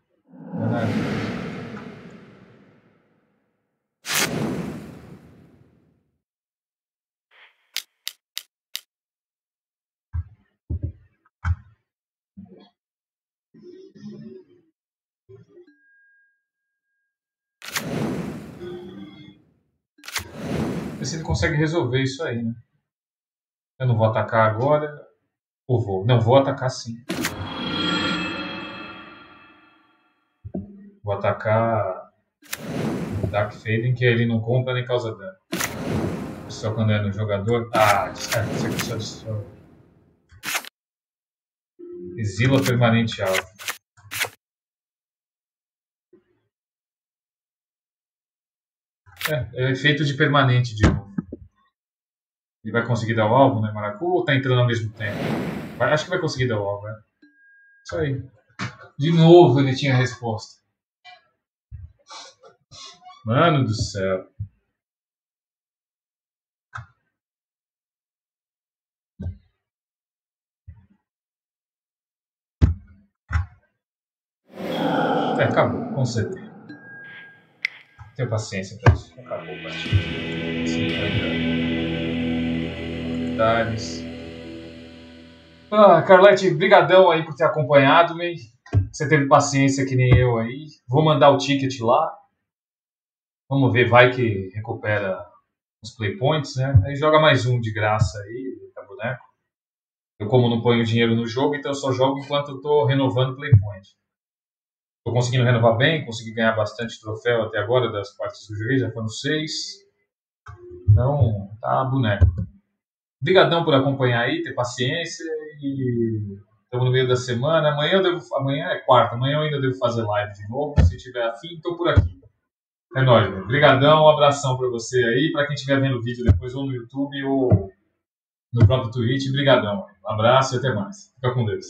Consegue resolver isso aí, né? Eu não vou atacar agora. Ou vou? Não, vou atacar sim. Vou atacar Dark Fading, que ele não compra nem causa dano. Só quando é no jogador. Ah, descarta isso aqui só destrói. Exila permanente alvo. É, é efeito de permanente de novo. Ele vai conseguir dar o alvo, né, Maracu? Ou tá entrando ao mesmo tempo? Vai, acho que vai conseguir dar o alvo, né? Isso aí. De novo ele tinha a resposta. Mano do céu. É, acabou, com certeza. Tenho paciência pra isso. Acabou, praticamente. 50 Ah, Carlete, brigadão aí por ter acompanhado, me. Você teve paciência que nem eu aí. Vou mandar o ticket lá. Vamos ver, vai que recupera os playpoints, né? Aí joga mais um de graça aí, tá boneco. Eu como não ponho dinheiro no jogo, então eu só jogo enquanto eu tô renovando playpoint. Estou conseguindo renovar bem, consegui ganhar bastante troféu até agora das partes que eu já foram seis. Então, tá boneco. Obrigadão por acompanhar aí, ter paciência e estamos no meio da semana. Amanhã eu devo, amanhã é quarta, amanhã eu ainda devo fazer live de novo. Se tiver afim, estou por aqui. É nóis, velho. Obrigadão, um abração para você aí, para quem estiver vendo o vídeo depois ou no YouTube ou no próprio Twitch. Obrigadão. Um abraço e até mais. Fica com Deus.